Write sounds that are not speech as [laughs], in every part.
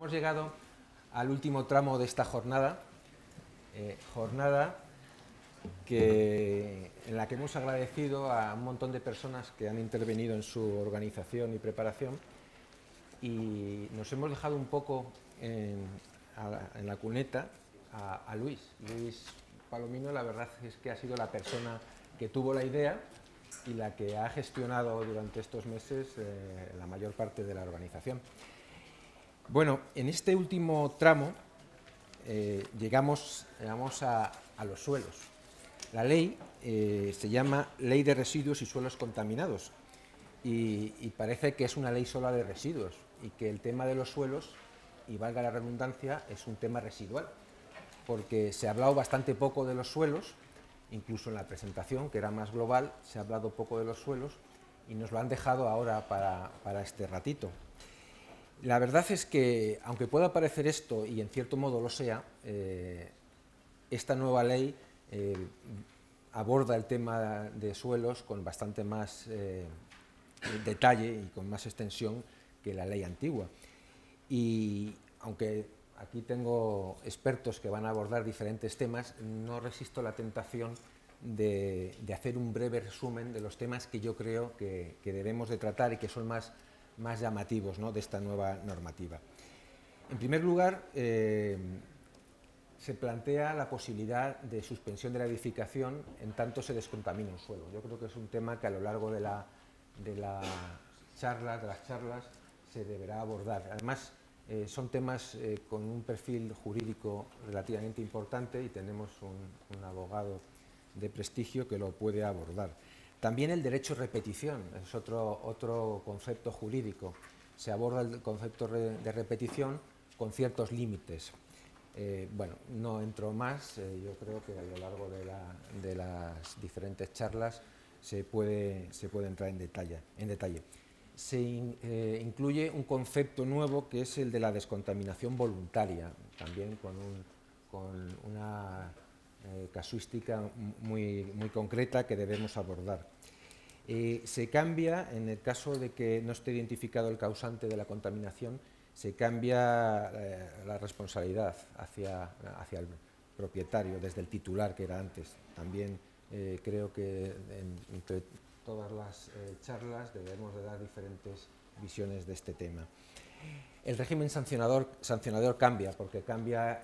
Hemos llegado al último tramo de esta jornada, eh, jornada en la que hemos agradecido a un montón de personas que han intervenido en su organización y preparación y nos hemos dejado un poco en, la, cuneta a, Luis. Luis Palomino la verdad es que ha sido la persona que tuvo la idea y la que ha gestionado durante estos meses eh, la mayor parte de la organización. Bueno, en este último tramo eh, llegamos, a, los suelos. La ley eh, se llama Ley de Residuos y Suelos Contaminados y, parece que es una ley sola de residuos y que el tema de los suelos, y valga la redundancia, es un tema residual, porque se ha hablado bastante poco de los suelos, incluso en la presentación, que era más global, se ha hablado poco de los suelos y nos lo han dejado ahora para este ratito. La verdad es que, aunque pueda parecer esto, y en cierto modo lo sea, eh, esta nueva ley eh, aborda el tema de suelos con bastante más eh, detalle y con más extensión que la ley antigua. Y aunque aquí tengo expertos que van a abordar diferentes temas, no resisto la tentación de, hacer un breve resumen de los temas que yo creo que, que debemos de tratar y que son más más llamativos de esta nueva normativa. En primer lugar, eh, se plantea la posibilidad de suspensión de la edificación en tanto se descontamina un suelo. Yo creo que es un tema que a lo largo de, la, de, las charlas se deberá abordar. Además, eh, son temas eh, con un perfil jurídico relativamente importante y tenemos un abogado de prestigio que lo puede abordar. También el derecho a repetición es otro, otro concepto jurídico. Se aborda el concepto de repetición con ciertos límites. Eh, bueno, no entro más, eh, yo creo que a lo largo de, las diferentes charlas se puede, se puede entrar en detalle. En detalle. Se eh, incluye un concepto nuevo que es el de la descontaminación voluntaria, también con, con una eh, casuística muy, muy, concreta que debemos abordar. Eh, se cambia, en el caso de que no esté identificado el causante de la contaminación, se cambia eh, la responsabilidad hacia, hacia el propietario, desde el titular que era antes. También creo que entre todas las charlas debemos de dar diferentes visiones de este tema. El régimen sancionador, sancionador cambia, porque cambia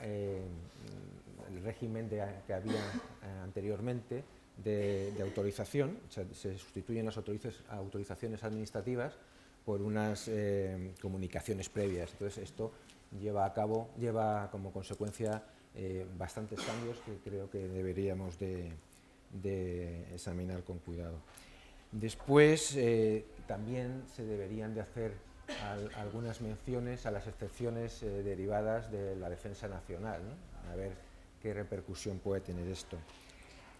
el régimen que había eh, anteriormente de, autorización, se sustituyen las autorizaciones administrativas por unas eh, comunicaciones previas. Entonces esto lleva a cabo, lleva como consecuencia eh, bastantes cambios que creo que deberíamos de, examinar con cuidado. Después también se deberían de hacer algunas menciones a las excepciones derivadas de la defensa nacional. A ver qué repercusión puede tener esto.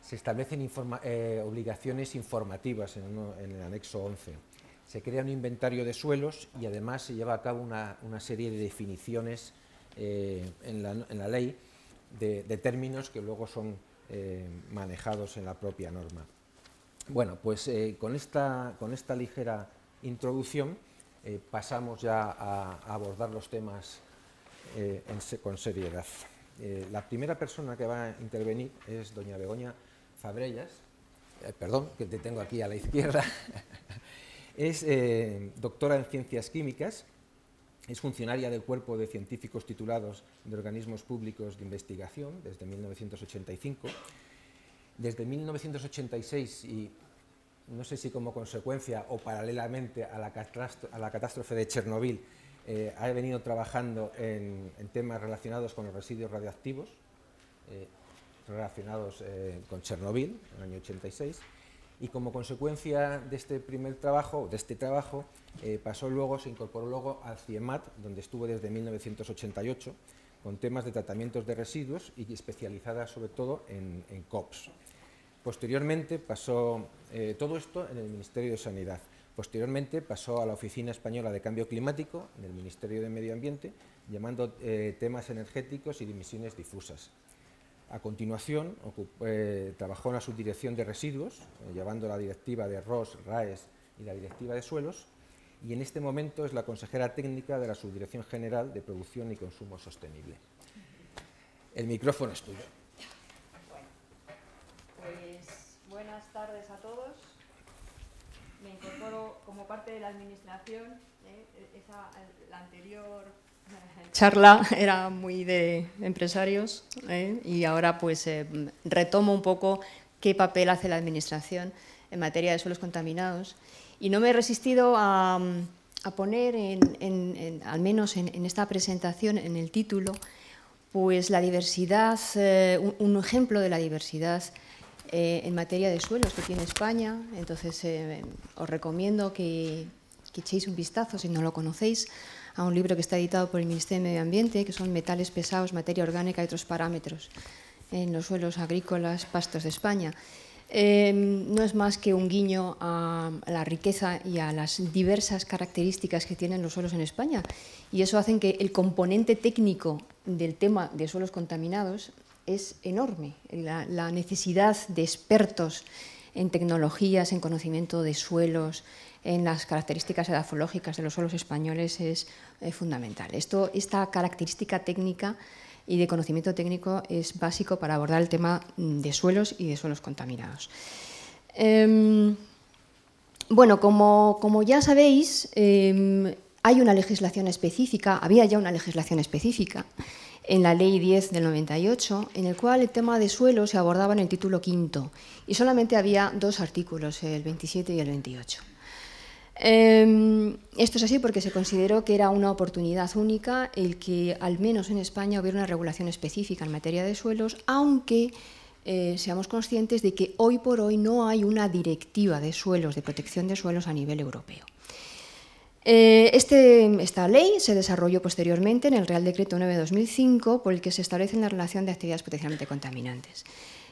Se establecen eh, obligaciones informativas en, el anexo 11. Se crea un inventario de suelos y además se lleva a cabo una, serie de definiciones eh, en, la, ley de, términos que luego son eh, manejados en la propia norma. Bueno, pues con, esta, con esta ligera introducción pasamos ya a, abordar los temas con seriedad. Eh, la primera persona que va a intervenir es doña Begoña Fabrellas, eh, perdón, que te tengo aquí a la izquierda, [laughs] es eh, doctora en Ciencias Químicas, es funcionaria del Cuerpo de Científicos Titulados de Organismos Públicos de Investigación desde 1985. Desde 1986 y no sé si como consecuencia o paralelamente a la, catástrofe de Chernobyl, eh, ha venido trabajando en, temas relacionados con los residuos radioactivos, eh, relacionados eh, con Chernobyl, en el año 86, y como consecuencia de este primer trabajo, de este trabajo, pasó luego, se incorporó luego al CIEMAT, donde estuvo desde 1988, con temas de tratamientos de residuos y especializada sobre todo en COPS. Posteriormente pasó todo esto en el Ministerio de Sanidad. Posteriormente pasó a la Oficina Española de Cambio Climático en el Ministerio de Medio Ambiente, llamando eh, temas energéticos y de emisiones difusas. A continuación, eh, trabajó en la Subdirección de Residuos, eh, llevando la directiva de ROS, RAES y la directiva de Suelos, y en este momento es la consejera técnica de la Subdirección General de Producción y Consumo Sostenible. El micrófono es tuyo. pues buenas tardes a todos. Me incorporo como parte de la Administración. ¿eh? Esa, la anterior [laughs] charla era muy de empresarios ¿eh? y ahora pues eh, retomo un poco qué papel hace la Administración en materia de suelos contaminados. Y no me he resistido a, poner, al menos en, esta presentación, en el título, pues la diversidad, un, ejemplo de la diversidad eh, en materia de suelos que tiene España. Entonces, eh, os recomiendo que, que, echéis un vistazo, si no lo conocéis, a un libro que está editado por el Ministerio de Medio Ambiente, que son Metales pesados, materia orgánica y otros parámetros en los suelos agrícolas, pastos de España. Em, no es más que un guiño a la riqueza y a las diversas características que tienen los suelos en España. Y eso hace que el componente técnico del tema de suelos contaminados es enorme. La, necesidad de expertos en tecnologías, en conocimiento de suelos, en las características edafológicas de los suelos españoles es eh, fundamental. Esta característica técnica y de conocimiento técnico es básico para abordar el tema de suelos y de suelos contaminados. Em, bueno, como, ya sabéis, em, hay una legislación específica, había ya una legislación específica en la Ley 10 del 98, en el cual el tema de suelos se abordaba en el título quinto y solamente había dos artículos, el 27 y el 28. Em, esto es así porque se consideró que era una oportunidad única el que, al menos en España, hubiera una regulación específica en materia de suelos, aunque eh, seamos conscientes de que hoy por hoy no hay una directiva de suelos, de protección de suelos a nivel europeo. Eh, este, esta ley se desarrolló posteriormente en el Real Decreto 9-2005, por el que se establece la relación de actividades potencialmente contaminantes.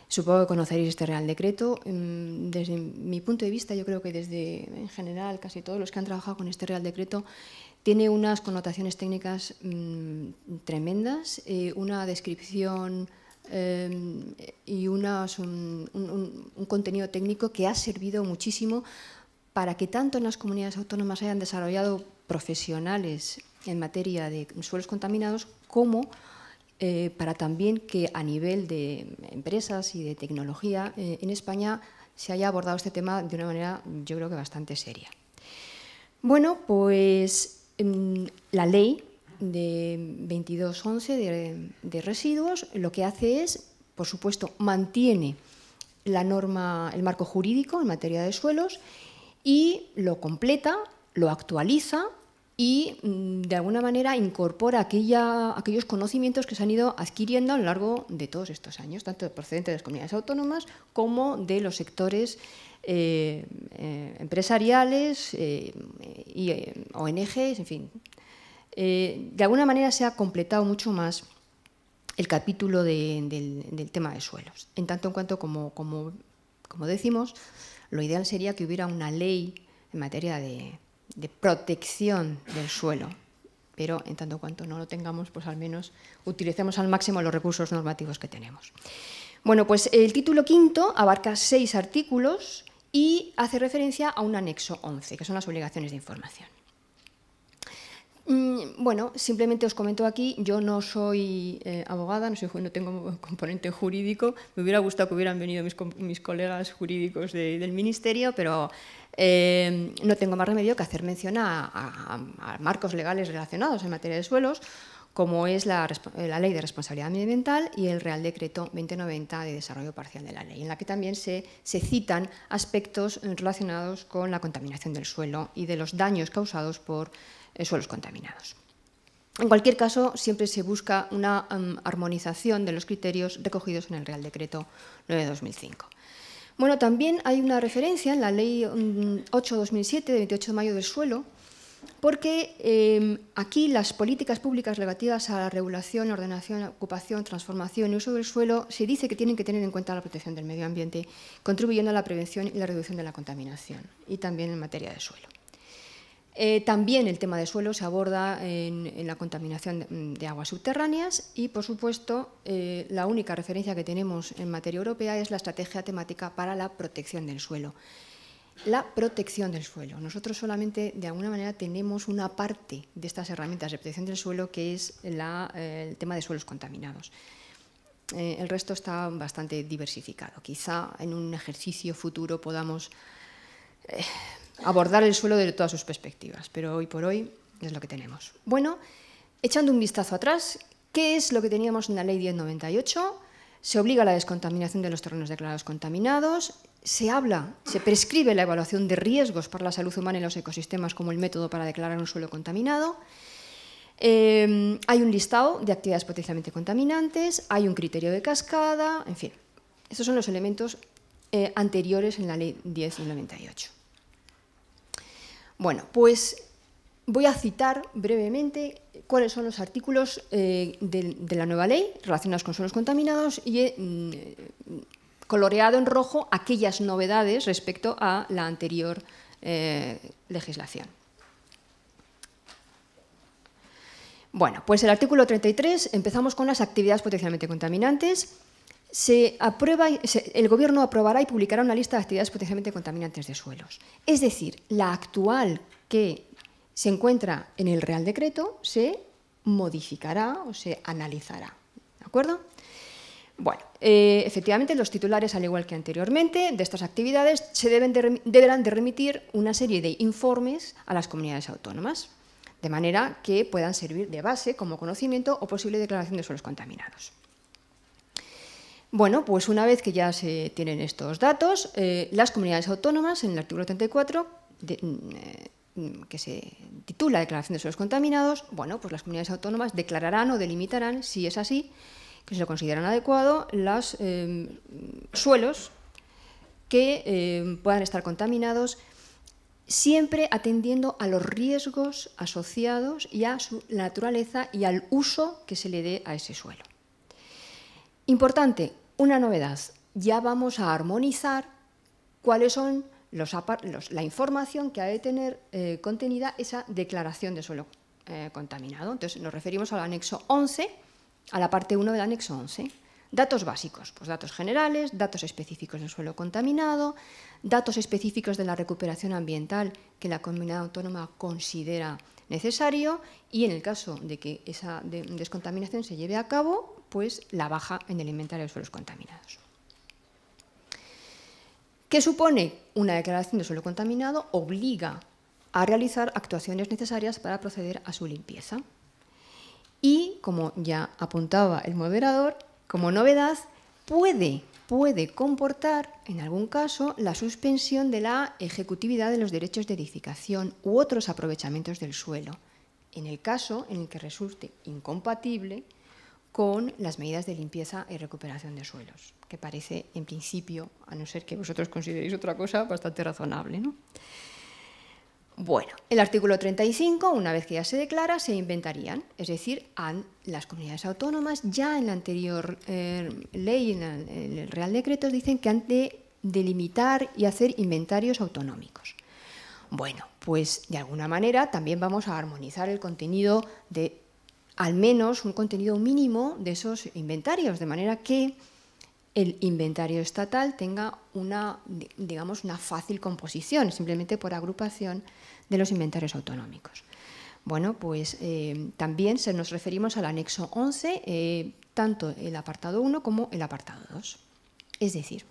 Supongo que conoceréis este Real Decreto. Mm, desde mi punto de vista, yo creo que desde, en general, casi todos los que han trabajado con este Real Decreto, tiene unas connotaciones técnicas mm, tremendas, eh, una descripción em, y un, contenido técnico que ha servido muchísimo para que tanto en las comunidades autónomas hayan desarrollado profesionales en materia de suelos contaminados como eh, para también que a nivel de empresas y de tecnología eh, en España se haya abordado este tema de una manera yo creo que bastante seria. Bueno, pues em, la ley de 2211 de, de residuos lo que hace es, por supuesto, mantiene la norma, el marco jurídico en materia de suelos y lo completa, lo actualiza y mm, de alguna manera incorpora aquellos conocimientos que se han ido adquiriendo a lo largo de todos estos años, tanto procedentes de las comunidades autónomas como de los sectores eh, eh, empresariales eh, y ONGs, en fin. de alguna manera se ha completado mucho más el capítulo del, tema de suelos. En tanto en cuanto, como, como decimos, lo ideal sería que hubiera una ley en materia de, protección del suelo. Pero en tanto cuanto no lo tengamos, pues al menos utilicemos al máximo los recursos normativos que tenemos. Bueno, pues el título quinto abarca seis artículos y hace referencia a un anexo 11, que son las obligaciones de información. Mm, bueno, simplemente os comento aquí, yo no soy eh, abogada, no, soy, no, tengo [laughs] componente jurídico, me hubiera gustado que hubieran venido mis, colegas jurídicos del Ministerio, pero eh, no tengo más remedio que hacer mención a, marcos legales relacionados en materia de suelos, como es la, Ley de Responsabilidad Medioambiental y el Real Decreto 2090 de Desarrollo Parcial de la Ley, en la que también se, citan aspectos relacionados con la contaminación del suelo y de los daños causados por suelos contaminados. En cualquier caso, siempre se busca una um, armonización de los criterios recogidos en el Real Decreto 9 de 2005. Bueno, también hay una referencia en la Ley 8-2007 de 28 de mayo del suelo, porque em, aquí las políticas públicas relativas a la regulación, ordenación, ocupación, transformación y uso del suelo se dice que tienen que tener en cuenta la protección del medio ambiente, contribuyendo a la prevención y la reducción de la contaminación, y también en materia de suelo. Eh, también el tema de suelo se aborda en, la contaminación de, aguas subterráneas y, por supuesto, eh, la única referencia que tenemos en materia europea es la estrategia temática para la protección del suelo. la protección del suelo. Nosotros solamente, de alguna manera, tenemos una parte de estas herramientas de protección del suelo que es eh, el tema de suelos contaminados. El resto está bastante diversificado. Quizá en un ejercicio futuro podamos abordar el suelo desde todas sus perspectivas, pero hoy por hoy es lo que tenemos. Bueno, echando un vistazo atrás, ¿qué es lo que teníamos en la Ley 1098? Se obliga a la descontaminación de los terrenos declarados contaminados, se habla, se prescribe la evaluación de riesgos para la salud humana y los ecosistemas como el método para declarar un suelo contaminado, eh, hay un listado de actividades potencialmente contaminantes, hay un criterio de cascada, en fin. Estos son los elementos eh, anteriores en la ley 1098. Bueno, pues voy a citar brevemente cuáles son los artículos eh, de, la nueva ley relacionados con suelos contaminados y he mm, coloreado en rojo aquellas novedades respecto a la anterior legislación. Bueno, pues el artículo 33, empezamos con las actividades potencialmente contaminantes. Se aprueba, el Gobierno aprobará y publicará una lista de actividades potencialmente contaminantes de suelos. Es decir, la actual que se encuentra en el Real Decreto se modificará o se analizará. ¿De acuerdo? Bueno, eh, efectivamente los titulares, al igual que anteriormente, de estas actividades se deberán de remitir una serie de informes a las comunidades autónomas de manera que puedan servir de base como conocimiento o posible declaración de suelos contaminados. Bueno, pues una vez que ya se tienen estos datos, eh, las comunidades autónomas, en el artículo 34, mm, eh, que se titula Declaración de suelos contaminados, bueno, pues las comunidades autónomas declararán o delimitarán, si es así, que se lo consideran adecuado, los eh, suelos que puedan estar contaminados siempre atendiendo a los riesgos asociados y a su naturaleza y al uso que se le dé a ese suelo. Importante, una novedad, ya vamos a armonizar cuáles son la información que ha de tener eh, contenida esa declaración de suelo eh, contaminado. Entonces nos referimos al anexo 11, a la parte 1 del anexo 11. Datos básicos, pues datos generales, datos específicos del suelo contaminado, datos específicos de la recuperación ambiental que la comunidad autónoma considera necesario y en el caso de que esa descontaminación se lleve a cabo, pues la baja en el inventario de suelos contaminados. ¿Qué supone una declaración de suelo contaminado? Obliga a realizar actuaciones necesarias para proceder a su limpieza. Y, como ya apuntaba el moderador, como novedad, puede, puede comportar, en algún caso, la suspensión de la ejecutividad de los derechos de edificación u otros aprovechamientos del suelo, en el caso en el que resulte incompatible con las medidas de limpieza y recuperación de suelos, que parece, en principio, a no ser que vosotros consideréis otra cosa, bastante razonable. ¿no? Bueno, el artículo 35, una vez que ya se declara, se inventarían, es decir, las comunidades autónomas ya en la anterior eh, ley, en, el Real Decreto, dicen que han de delimitar y hacer inventarios autonómicos. Bueno, pues de alguna manera también vamos a armonizar el contenido de al menos un contenido mínimo de esos inventarios, de manera que el inventario estatal tenga una, digamos, una fácil composición, simplemente por agrupación de los inventarios autonómicos. Bueno, pues eh, también se nos referimos al anexo 11, eh, tanto el apartado 1 como el apartado 2. Es decir,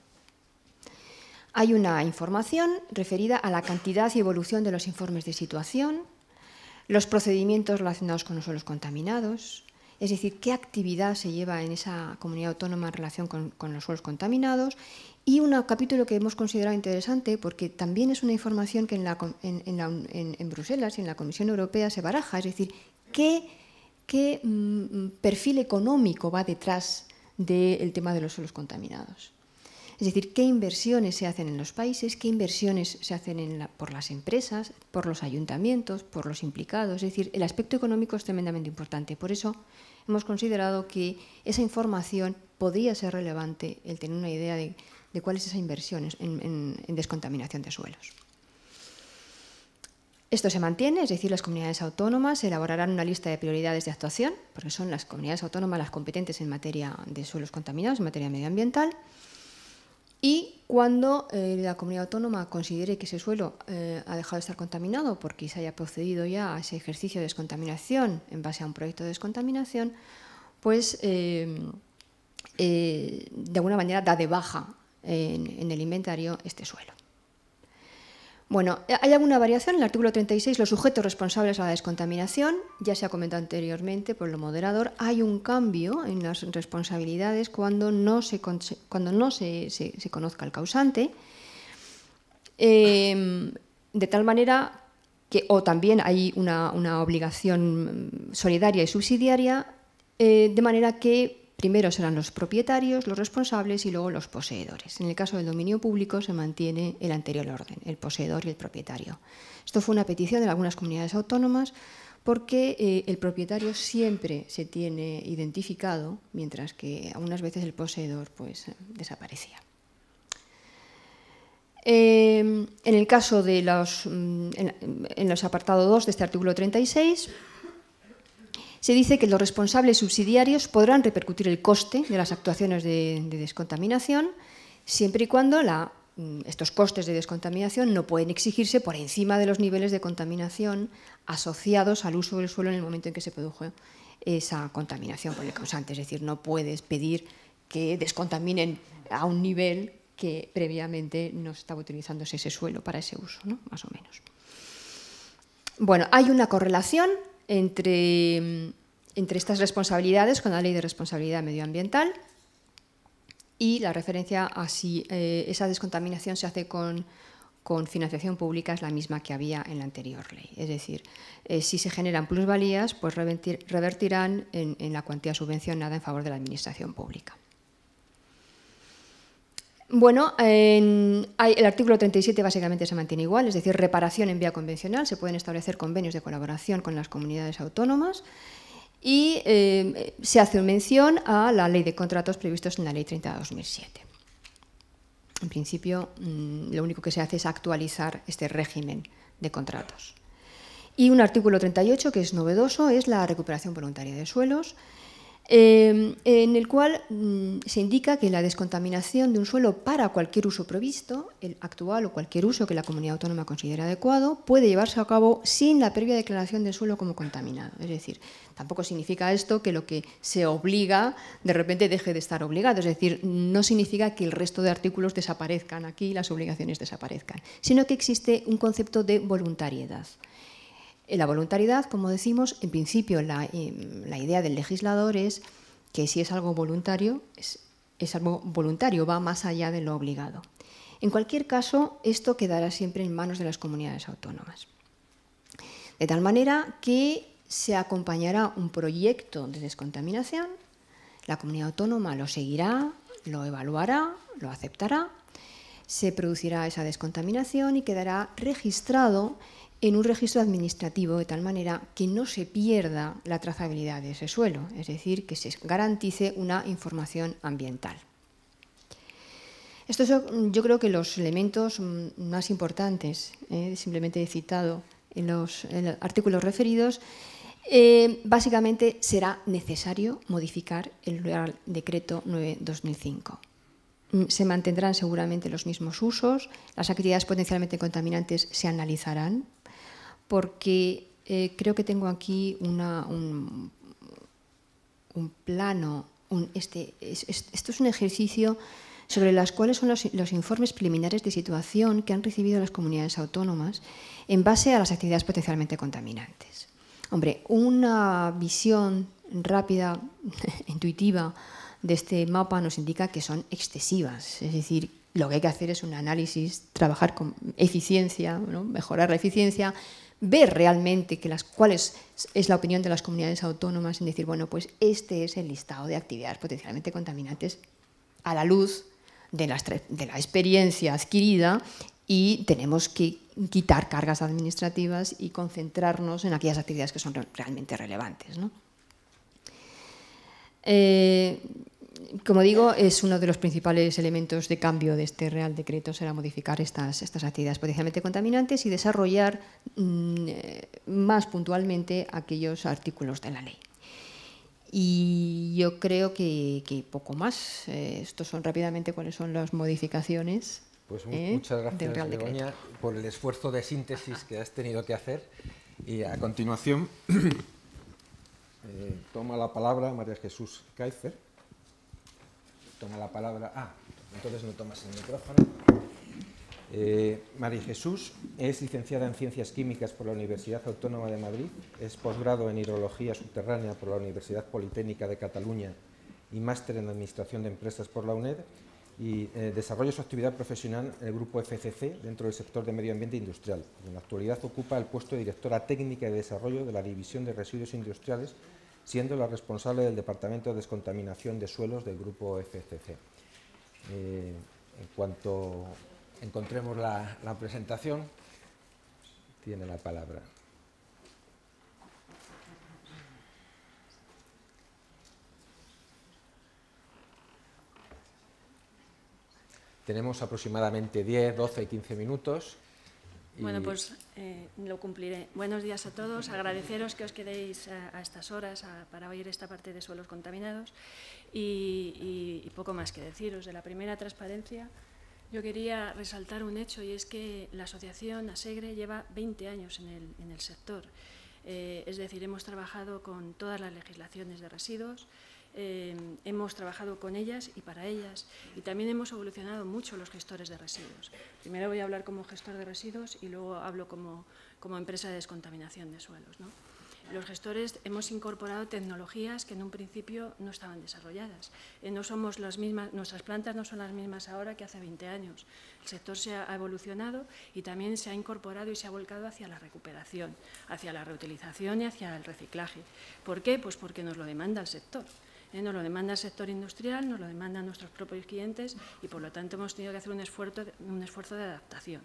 hay una información referida a la cantidad y evolución de los informes de situación, los procedimientos relacionados con los suelos contaminados, es decir, qué actividad se lleva en esa comunidad autónoma en relación con, los suelos contaminados. Y un capítulo que hemos considerado interesante, porque también es una información que en, Bruselas y en la Comisión Europea se baraja, es decir, qué, mm, perfil económico va detrás del tema de los suelos contaminados. Es decir, qué inversiones se hacen en los países, qué inversiones se hacen por las empresas, por los ayuntamientos, por los implicados. Es decir, el aspecto económico es tremendamente importante. Por eso hemos considerado que esa información podría ser relevante el tener una idea de, cuál es esa inversión en, descontaminación de suelos. Esto se mantiene, es decir, las comunidades autónomas elaborarán una lista de prioridades de actuación, porque son las comunidades autónomas las competentes en materia de suelos contaminados, en materia medioambiental, y cuando eh, la comunidad autónoma considere que ese suelo eh, ha dejado de estar contaminado porque se haya procedido ya a ese ejercicio de descontaminación en base a un proyecto de descontaminación, pues eh, de alguna manera da de baja en el inventario este suelo. Bueno, hay alguna variación. En el artículo 36, los sujetos responsables a la descontaminación, ya se ha comentado anteriormente por lo moderador, hay un cambio en las responsabilidades cuando no se, cuando no se, conozca el causante, em, de tal manera que, o también hay una, obligación solidaria y subsidiaria, eh, de manera que Primero serán los propietarios, los responsables y luego los poseedores. En el caso del dominio público se mantiene el anterior orden, el poseedor y el propietario. Esto fue una petición de algunas comunidades autónomas porque eh, el propietario siempre se tiene identificado, mientras que algunas veces el poseedor pues, desaparecía. Eh, en el caso de los, mm, en, los apartados 2 de este artículo 36, se dice que los responsables subsidiarios podrán repercutir el coste de las actuaciones de, descontaminación siempre y cuando mm, estos costes de descontaminación no pueden exigirse por encima de los niveles de contaminación asociados al uso del suelo en el momento en que se produjo esa contaminación por el causante. Es decir, no puedes pedir que descontaminen a un nivel que previamente no estaba utilizándose ese suelo para ese uso, ¿no? más o menos. Bueno, hay una correlación entre, entre estas responsabilidades con la ley de responsabilidad medioambiental y la referencia a si eh, esa descontaminación se hace con, con, financiación pública es la misma que había en la anterior ley. Es decir, eh, si se generan plusvalías, pues revertirán en, en la cuantía subvencionada en favor de la administración pública. Bueno, el artículo 37 básicamente se mantiene igual, es decir, reparación en vía convencional, se pueden establecer convenios de colaboración con las comunidades autónomas y eh, se hace mención a la ley de contratos previstos en la ley 30 de 2007. En principio, mm, lo único que se hace es actualizar este régimen de contratos. Y un artículo 38 que es novedoso es la recuperación voluntaria de suelos, Em, en el cual mm, se indica que la descontaminación de un suelo para cualquier uso previsto, el actual o cualquier uso que la comunidad autónoma considere adecuado, puede llevarse a cabo sin la previa declaración del suelo como contaminado. Es decir, tampoco significa esto que lo que se obliga de repente deje de estar obligado. Es decir, no significa que el resto de artículos desaparezcan aquí las obligaciones desaparezcan, sino que existe un concepto de voluntariedad. La voluntariedad, como decimos, en principio la, eh, idea del legislador es que si es algo voluntario, es, algo voluntario, va más allá de lo obligado. En cualquier caso, esto quedará siempre en manos de las comunidades autónomas. De tal manera que se acompañará un proyecto de descontaminación, la comunidad autónoma lo seguirá, lo evaluará, lo aceptará, se producirá esa descontaminación y quedará registrado en un registro administrativo de tal manera que no se pierda la trazabilidad de ese suelo, es decir, que se garantice una información ambiental. Estos son, yo creo que los elementos mm, más importantes, eh, simplemente he citado en los, artículos referidos, eh, básicamente será necesario modificar el Real Decreto 9-2005. Mm, se mantendrán seguramente los mismos usos, las actividades potencialmente contaminantes se analizarán porque eh, creo que tengo aquí un, plano, este, esto es un ejercicio sobre las cuales son los, informes preliminares de situación que han recibido las comunidades autónomas en base a las actividades potencialmente contaminantes. Hombre, una visión rápida, [laughs] intuitiva de este mapa nos indica que son excesivas, es decir, lo que hay que hacer es un análisis, trabajar con eficiencia, mejorar la eficiencia, ver realmente que las, cuál es, la opinión de las comunidades autónomas en decir, bueno, pues este es el listado de actividades potencialmente contaminantes a la luz de la, de la experiencia adquirida y tenemos que quitar cargas administrativas y concentrarnos en aquellas actividades que son realmente relevantes. ¿no? Eh, como digo, es uno de los principales elementos de cambio de este Real Decreto, será modificar estas, estas actividades potencialmente contaminantes y desarrollar mm, eh, más puntualmente aquellos artículos de la ley. Y yo creo que, poco más. Eh, estos son rápidamente cuáles son las modificaciones. Pues muchas gracias, Begoña, por el esfuerzo de síntesis que has tenido que hacer. Y a continuación [clears throat] toma la palabra María Jesús Kaiser. Toma la palabra. Ah, entonces no tomas el micrófono. Eh, María Jesús es licenciada en Ciencias Químicas por la Universidad Autónoma de Madrid, es posgrado en Hidrología Subterránea por la Universidad Politécnica de Cataluña y máster en Administración de Empresas por la UNED y eh, desarrolla su actividad profesional en el grupo FCC dentro del sector de medio ambiente industrial. En la actualidad ocupa el puesto de directora técnica de desarrollo de la División de Residuos Industriales, siendo la responsable del Departamento de Descontaminación de Suelos del grupo FCC. Eh, en cuanto encontremos la, presentación, tiene la palabra. Tenemos aproximadamente 10, 12, 15 minutos. Bueno, pues eh, lo cumpliré. Buenos días a todos. Agradeceros que os quedéis a, estas horas para oír esta parte de suelos contaminados y, poco más que deciros. De la primera transparencia, yo quería resaltar un hecho y es que la asociación ASEGRE lleva 20 años en el, sector. Eh, es decir, hemos trabajado con todas las legislaciones de residuos, eh, hemos trabajado con ellas y para ellas y también hemos evolucionado mucho los gestores de residuos. Primero voy a hablar como gestor de residuos y luego hablo como, como empresa de descontaminación de suelos. ¿no? los gestores hemos incorporado tecnologías que en un principio no estaban desarrolladas. Eh, no somos las mismas, nuestras plantas no son las mismas ahora que hace 20 años. El sector se ha evolucionado y también se ha incorporado y se ha volcado hacia la recuperación, hacia la reutilización y hacia el reciclaje. ¿Por qué? Pues porque nos lo demanda el sector. Eh, nos lo demanda el sector industrial, nos lo demandan nuestros propios clientes y por lo tanto hemos tenido que hacer un esfuerzo, de adaptación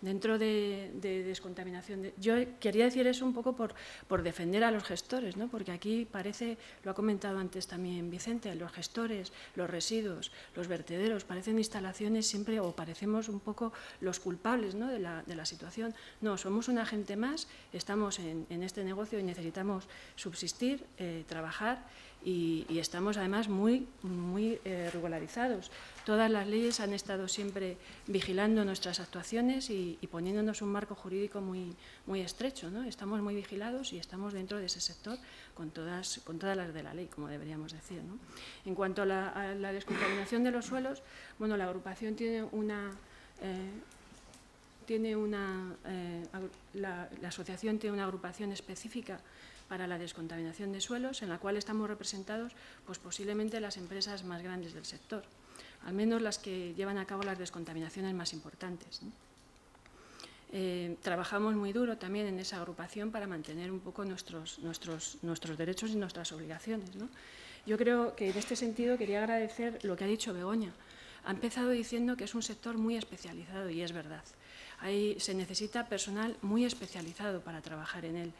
dentro de, descontaminación. yo quería decir eso un poco por, defender a los gestores, ¿no? porque aquí parece, lo ha comentado antes también Vicente, los gestores, los residuos, los vertederos, parecen instalaciones siempre o parecemos un poco los culpables ¿no? de, la, situación. No, somos un agente más, estamos en, en este negocio y necesitamos subsistir, eh, trabajar y, estamos además muy, muy eh, regularizados. Todas las leyes han estado siempre vigilando nuestras actuaciones y, poniéndonos un marco jurídico muy, muy estrecho. ¿no? Estamos muy vigilados y estamos dentro de ese sector con todas, con todas las de la ley, como deberíamos decir. ¿no? En cuanto a la, descontaminación de los suelos, bueno, la agrupación tiene una... Eh, tiene una, eh, la asociación tiene una agrupación específica para la descontaminación de suelos, en la cual estamos representados pues, posiblemente las empresas más grandes del sector, al menos las que llevan a cabo las descontaminaciones más importantes. Eh, trabajamos muy duro también en esa agrupación para mantener un poco nuestros, nuestros, nuestros derechos y nuestras obligaciones. Yo creo que en este sentido quería agradecer lo que ha dicho Begoña. Ha empezado diciendo que es un sector muy especializado y es verdad. Ahí se necesita personal muy especializado para trabajar en él.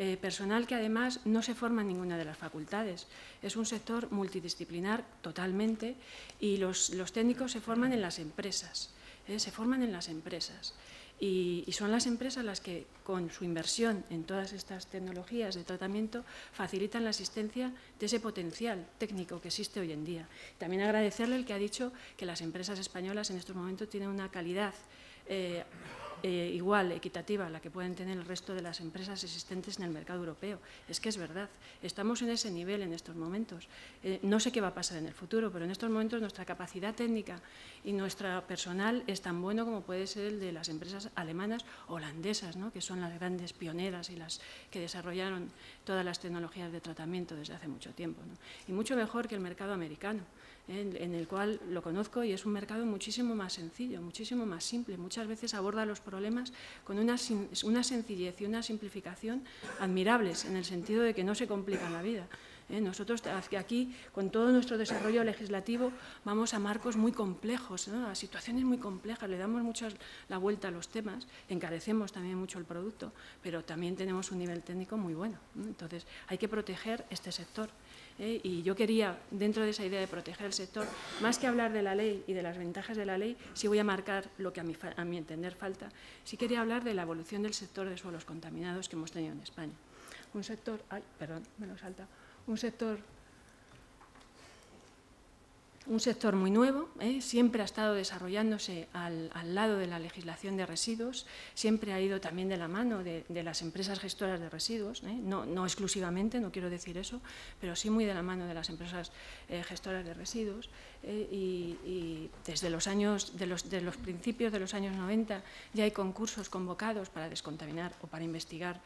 Eh, personal que además no se forma en ninguna de las facultades. Es un sector multidisciplinar totalmente y los, técnicos se forman en las empresas, ¿eh? se forman en las empresas. Y, son las empresas las que, con su inversión en todas estas tecnologías de tratamiento, facilitan la asistencia de ese potencial técnico que existe hoy en día. También agradecerle el que ha dicho que las empresas españolas en estos momentos tienen una calidad eh, eh, igual, equitativa, a la que pueden tener el resto de las empresas existentes en el mercado europeo. Es que es verdad, estamos en ese nivel en estos momentos. Eh, no sé qué va a pasar en el futuro, pero en estos momentos nuestra capacidad técnica y nuestro personal es tan bueno como puede ser el de las empresas alemanas holandesas, ¿no? que son las grandes pioneras y las que desarrollaron todas las tecnologías de tratamiento desde hace mucho tiempo. Y mucho mejor que el mercado americano en, el cual lo conozco y es un mercado muchísimo más sencillo, muchísimo más simple. Muchas veces aborda los problemas con una, una sencillez y una simplificación admirables, en el sentido de que no se complica la vida. ¿eh? Nosotros aquí, con todo nuestro desarrollo legislativo, vamos a marcos muy complejos, a situaciones muy complejas, le damos mucho la vuelta a los temas, encarecemos también mucho el producto, pero también tenemos un nivel técnico muy bueno. Entonces, hay que proteger este sector. ¿Eh? y yo quería, dentro de esa idea de proteger el sector, más que hablar de la ley y de las ventajas de la ley, sí voy a marcar lo que a mi, a mi entender falta, sí quería hablar de la evolución del sector de suelos contaminados que hemos tenido en España. Un sector, ay, perdón, me lo salta, un sector un sector muy nuevo, ¿eh? siempre ha estado desarrollándose al, lado de la legislación de residuos, siempre ha ido también de la mano de, las empresas gestoras de residuos, ¿eh? no, exclusivamente, no quiero decir eso, pero sí muy de la mano de las empresas eh, gestoras de residuos. Y, desde los años, de los, de los principios de los años 90 ya hay concursos convocados para descontaminar o para investigar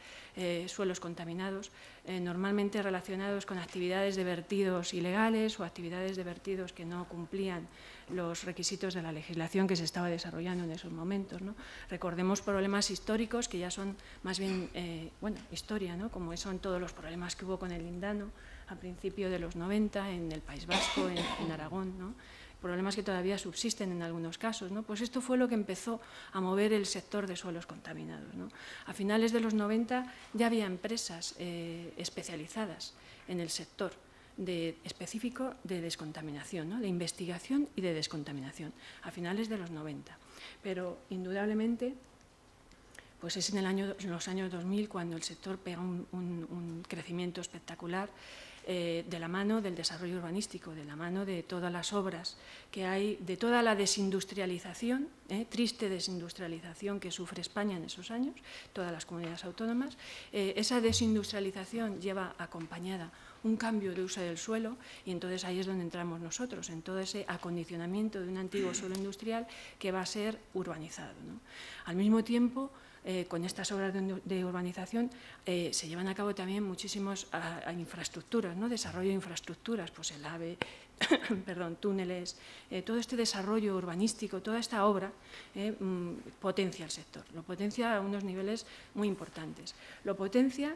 suelos contaminados, normalmente relacionados con actividades de vertidos ilegales o actividades de vertidos que no cumplían los requisitos de la legislación que se estaba desarrollando en esos momentos. ¿no? Recordemos problemas históricos que ya son más bien, eh, bueno, historia, ¿no? como son todos los problemas que hubo con el lindano a principios de los 90 en el País Vasco, en, Aragón, problemas que todavía subsisten en algunos casos. Pues esto fue lo que empezó a mover el sector de suelos contaminados. A finales de los 90 ya había empresas eh, especializadas en el sector específico de descontaminación, de investigación y de descontaminación, a finales de los 90. Pero indudablemente pues es en, el año, los años 2000 cuando el sector pega un, crecimiento espectacular eh, de la mano del desarrollo urbanístico, de la mano de todas las obras que hay, de toda la desindustrialización, eh, triste desindustrialización que sufre España en esos años, todas las comunidades autónomas. Eh, esa desindustrialización lleva acompañada un cambio de uso del suelo y entonces ahí es donde entramos nosotros, en todo ese acondicionamiento de un antiguo suelo industrial que va a ser urbanizado. Al mismo tiempo, eh, con estas obras de, urbanización eh, se llevan a cabo también muchísimas infraestructuras, ¿no? desarrollo de infraestructuras, pues el AVE, [coughs] perdón, túneles, eh, todo este desarrollo urbanístico, toda esta obra mm, potencia el sector, lo potencia a unos niveles muy importantes. Lo potencia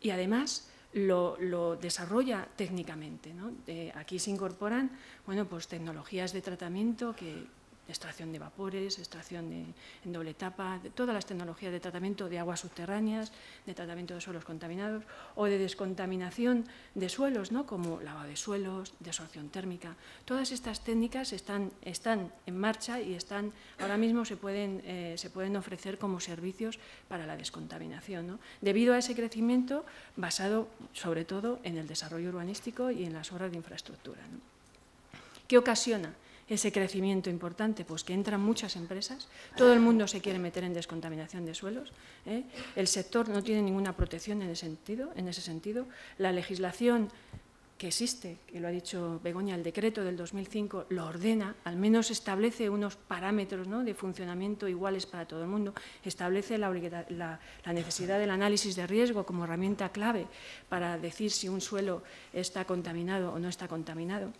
y además lo, desarrolla técnicamente. aquí se incorporan bueno, pues, tecnologías de tratamiento que, extracción de vapores, extracción en doble etapa, de todas las tecnologías de tratamiento de aguas subterráneas, de tratamiento de suelos contaminados o de descontaminación de suelos, ¿no? como lavado de suelos, desorción térmica. Todas estas técnicas están, están en marcha y están, ahora mismo se pueden, eh, se pueden ofrecer como servicios para la descontaminación, debido a ese crecimiento basado sobre todo en el desarrollo urbanístico y en las obras de infraestructura. ¿Qué ocasiona? Ese crecimiento importante? Pues que entran muchas empresas, todo el mundo se quiere meter en descontaminación de suelos, ¿eh? el sector no tiene ninguna protección en ese sentido, en ese sentido. la legislación que existe, que lo ha dicho Begoña, el decreto del 2005 lo ordena, al menos establece unos parámetros de funcionamiento iguales para todo el mundo, establece la, necesidad del análisis de riesgo como herramienta clave para decir si un suelo está contaminado o no está contaminado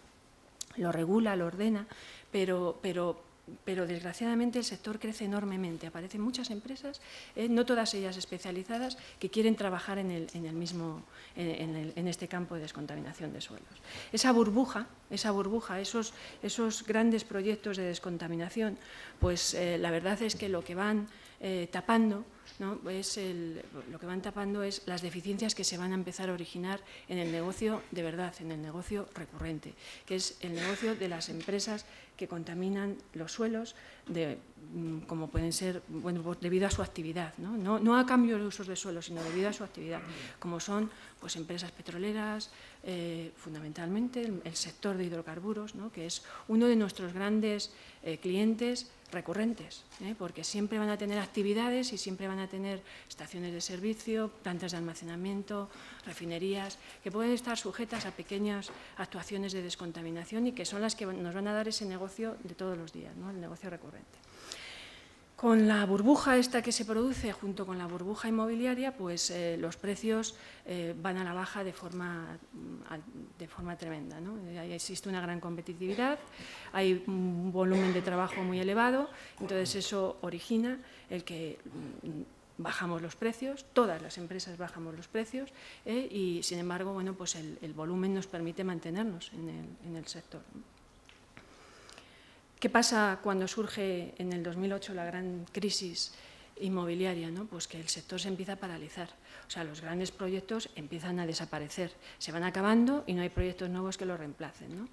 lo regula, lo ordena, pero, pero, pero desgraciadamente el sector crece enormemente. Aparecen muchas empresas, eh, no todas ellas especializadas, que quieren trabajar en, el, en, el mismo, en, este campo de descontaminación de suelos. Esa burbuja, esa burbuja, esos, esos grandes proyectos de descontaminación, pues eh, la verdad es que lo que van eh, tapando ¿no? es lo que van tapando es las deficiencias que se van a empezar a originar en el negocio de verdad, en el negocio recurrente, que es el negocio de las empresas que contaminan los suelos, de, mm, como pueden ser, bueno, pues debido a su actividad, ¿no? No, no a cambio de usos de suelo, sino debido a su actividad, como son pues, empresas petroleras, eh, fundamentalmente el, sector de hidrocarburos, ¿no? que es uno de nuestros grandes eh, clientes recurrentes, ¿eh? porque siempre van a tener actividades y siempre van a tener estaciones de servicio, plantas de almacenamiento, refinerías, que pueden estar sujetas a pequeñas actuaciones de descontaminación y que son las que nos van a dar ese negocio de todos los días, el negocio recurrente. Con la burbuja esta que se produce junto con la burbuja inmobiliaria, pues eh, los precios eh, van a la baja de forma, mm, de forma tremenda. ¿no? existe una gran competitividad, hay un volumen de trabajo muy elevado, entonces eso origina el que mm, bajamos los precios, todas las empresas bajamos los precios eh, y sin embargo bueno, pues el, volumen nos permite mantenernos en el, en el sector. ¿Qué pasa cuando surge en el 2008 la gran crisis inmobiliaria? ¿no? Pues que el sector se empieza a paralizar. O sea, los grandes proyectos empiezan a desaparecer, se van acabando y no hay proyectos nuevos que los reemplacen.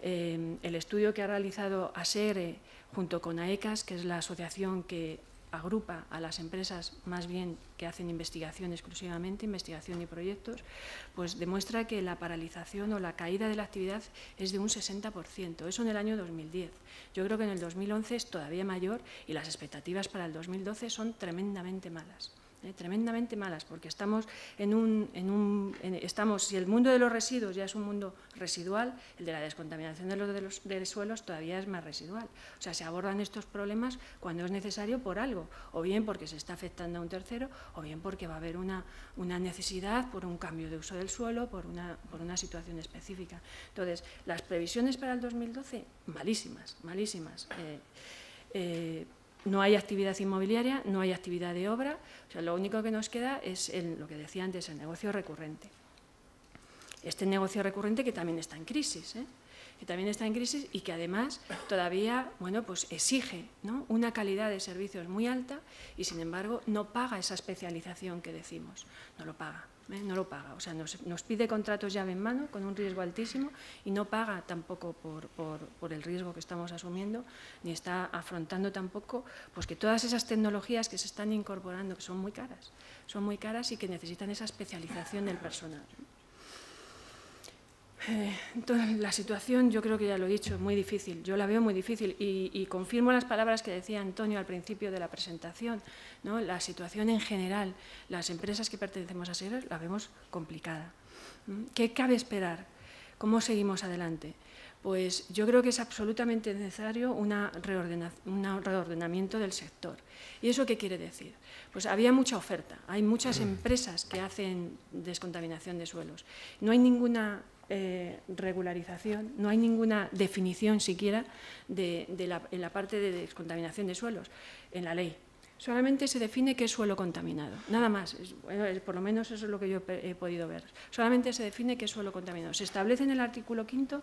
Eh, el estudio que ha realizado ASERE junto con AECAS, que es la asociación que agrupa a las empresas más bien que hacen investigación exclusivamente, investigación y proyectos, pues demuestra que la paralización o la caída de la actividad es de un 60%. Eso en el año 2010. Yo creo que en el 2011 es todavía mayor y las expectativas para el 2012 son tremendamente malas. ¿Eh? tremendamente malas, porque estamos en un, en un estamos, si el mundo de los residuos ya es un mundo residual, el de la descontaminación de los, de los de suelos todavía es más residual. O sea, se abordan estos problemas cuando es necesario por algo, o bien porque se está afectando a un tercero, o bien porque va a haber una, una necesidad por un cambio de uso del suelo, por una, por una situación específica. Entonces, las previsiones para el 2012, malísimas, malísimas. Eh, eh, no hay actividad inmobiliaria, no hay actividad de obra, o sea, lo único que nos queda es lo que decía antes, el negocio recurrente. Este negocio recurrente que también está en crisis, ¿eh? que también está en crisis y que además todavía bueno, pues exige una calidad de servicios muy alta y sin embargo no paga esa especialización que decimos, no lo paga. ¿Eh? no lo paga. O sea, nos, pide contratos llave en mano con un riesgo altísimo y no paga tampoco por, el riesgo que estamos asumiendo, ni está afrontando tampoco pues que todas esas tecnologías que se están incorporando, que son muy caras, son muy caras y que necesitan esa especialización del personal. Entonces, la situación, yo creo que ya lo he dicho, es muy difícil. Yo la veo muy difícil y, confirmo las palabras que decía Antonio al principio de la presentación. ¿no? La situación en general, las empresas que pertenecemos a SEGRES, la vemos complicada. ¿Qué cabe esperar? ¿Cómo seguimos adelante? Pues yo creo que es absolutamente necesario una un reordenamiento del sector. ¿Y eso qué quiere decir? Pues había mucha oferta, hay muchas empresas que hacen descontaminación de suelos. No hay ninguna eh, regularización, no hay ninguna definición siquiera de, la, en la parte de descontaminación de suelos en la ley solamente se define qué es suelo contaminado, nada más, por lo menos eso es lo que yo he podido ver. Solamente se define qué es suelo contaminado. Se establece en el artículo quinto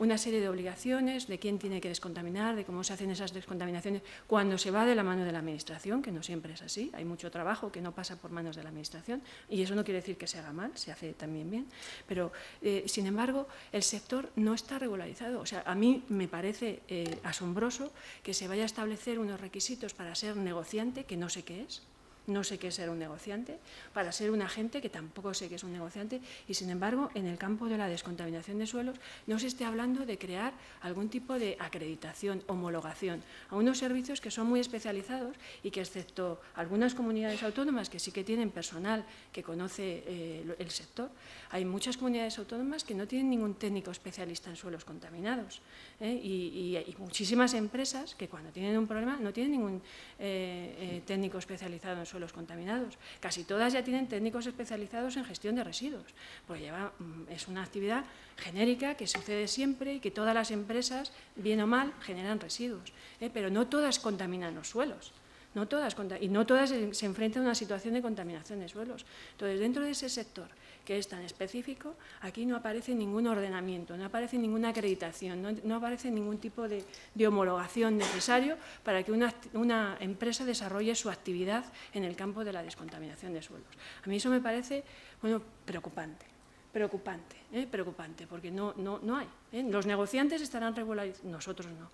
una serie de obligaciones de quién tiene que descontaminar, de cómo se hacen esas descontaminaciones cuando se va de la mano de la Administración, que no siempre es así, hay mucho trabajo que no pasa por manos de la Administración y eso no quiere decir que se haga mal, se hace también bien, pero eh, sin embargo el sector no está regularizado. O sea, a mí me parece eh, asombroso que se vaya a establecer unos requisitos para ser negociante que no sé qué es, no sé qué es ser un negociante, para ser un agente que tampoco sé qué es un negociante y sin embargo en el campo de la descontaminación de suelos no se esté hablando de crear algún tipo de acreditación, homologación a unos servicios que son muy especializados y que excepto algunas comunidades autónomas que sí que tienen personal que conoce eh, el sector, hay muchas comunidades autónomas que no tienen ningún técnico especialista en suelos contaminados ¿eh? y, y, muchísimas empresas que cuando tienen un problema no tienen ningún eh, técnico especializado en suelos los contaminados. Casi todas ya tienen técnicos especializados en gestión de residuos, porque lleva, mm, es una actividad genérica que sucede siempre y que todas las empresas, bien o mal, generan residuos, ¿eh? pero no todas contaminan los suelos. No todas, y no todas se enfrentan a una situación de contaminación de suelos. Entonces, dentro de ese sector que es tan específico, aquí no aparece ningún ordenamiento, no aparece ninguna acreditación, no, aparece ningún tipo de, homologación necesario para que una, empresa desarrolle su actividad en el campo de la descontaminación de suelos. A mí eso me parece bueno, preocupante preocupante, ¿eh? preocupante, porque no, no, no hay. ¿eh? Los negociantes estarán regularizados, nosotros no.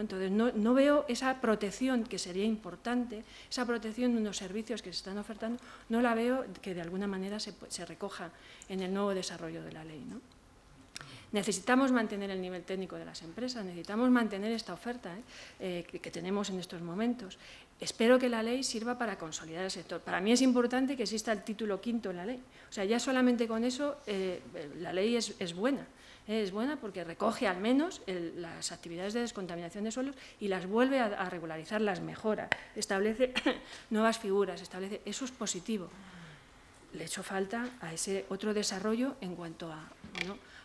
Entonces, no, veo esa protección que sería importante, esa protección de unos servicios que se están ofertando, no la veo que de alguna manera se, recoja en el nuevo desarrollo de la ley. Necesitamos mantener el nivel técnico de las empresas, necesitamos mantener esta oferta ¿eh? Eh, que, tenemos en estos momentos. Espero que la ley sirva para consolidar el sector. Para mí es importante que exista el título quinto en la ley. O sea, ya solamente con eso eh, la ley es buena es buena porque recoge al menos las actividades de descontaminación de suelos y las vuelve a, regularizar, las mejora, establece [coughs] nuevas figuras, establece eso es positivo. Le echo falta a ese otro desarrollo en cuanto a,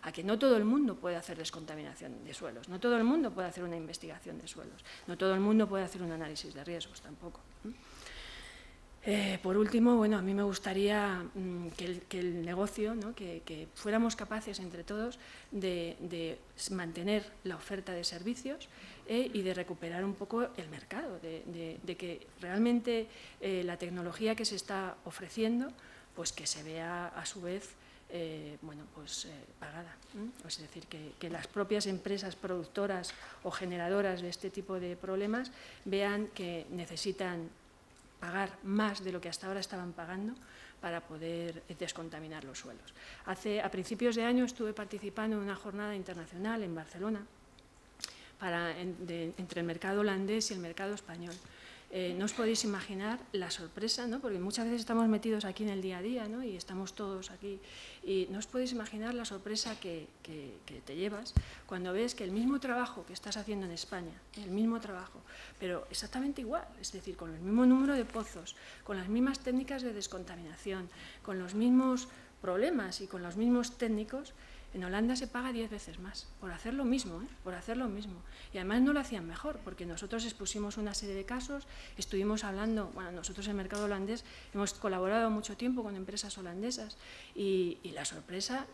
a que no todo el mundo puede hacer descontaminación de suelos, no todo el mundo puede hacer una investigación de suelos, no todo el mundo puede hacer un análisis de riesgos tampoco. Por último, bueno, a mí me gustaría mm, que, el, negocio, que, fuéramos capaces entre todos de, mantener la oferta de servicios eh, y de recuperar un poco el mercado, de, que realmente eh, la tecnología que se está ofreciendo, pues que se vea a su vez bueno, pues, pagada. Es decir, que, las propias empresas productoras o generadoras de este tipo de problemas vean que necesitan pagar más de lo que hasta ahora estaban pagando para poder descontaminar los suelos. Hace, a principios de año estuve participando en una jornada internacional en Barcelona para, entre el mercado holandés y el mercado español. Eh, no os podéis imaginar la sorpresa, ¿no? porque muchas veces estamos metidos aquí en el día a día ¿no? y estamos todos aquí, y no os podéis imaginar la sorpresa que, te llevas cuando ves que el mismo trabajo que estás haciendo en España, el mismo trabajo, pero exactamente igual, es decir, con el mismo número de pozos, con las mismas técnicas de descontaminación, con los mismos problemas y con los mismos técnicos, en Holanda se paga diez veces más por hacer lo mismo, ¿eh? por hacer lo mismo. Y además no lo hacían mejor, porque nosotros expusimos una serie de casos, estuvimos hablando, bueno, nosotros en el mercado holandés hemos colaborado mucho tiempo con empresas holandesas y, la sorpresa,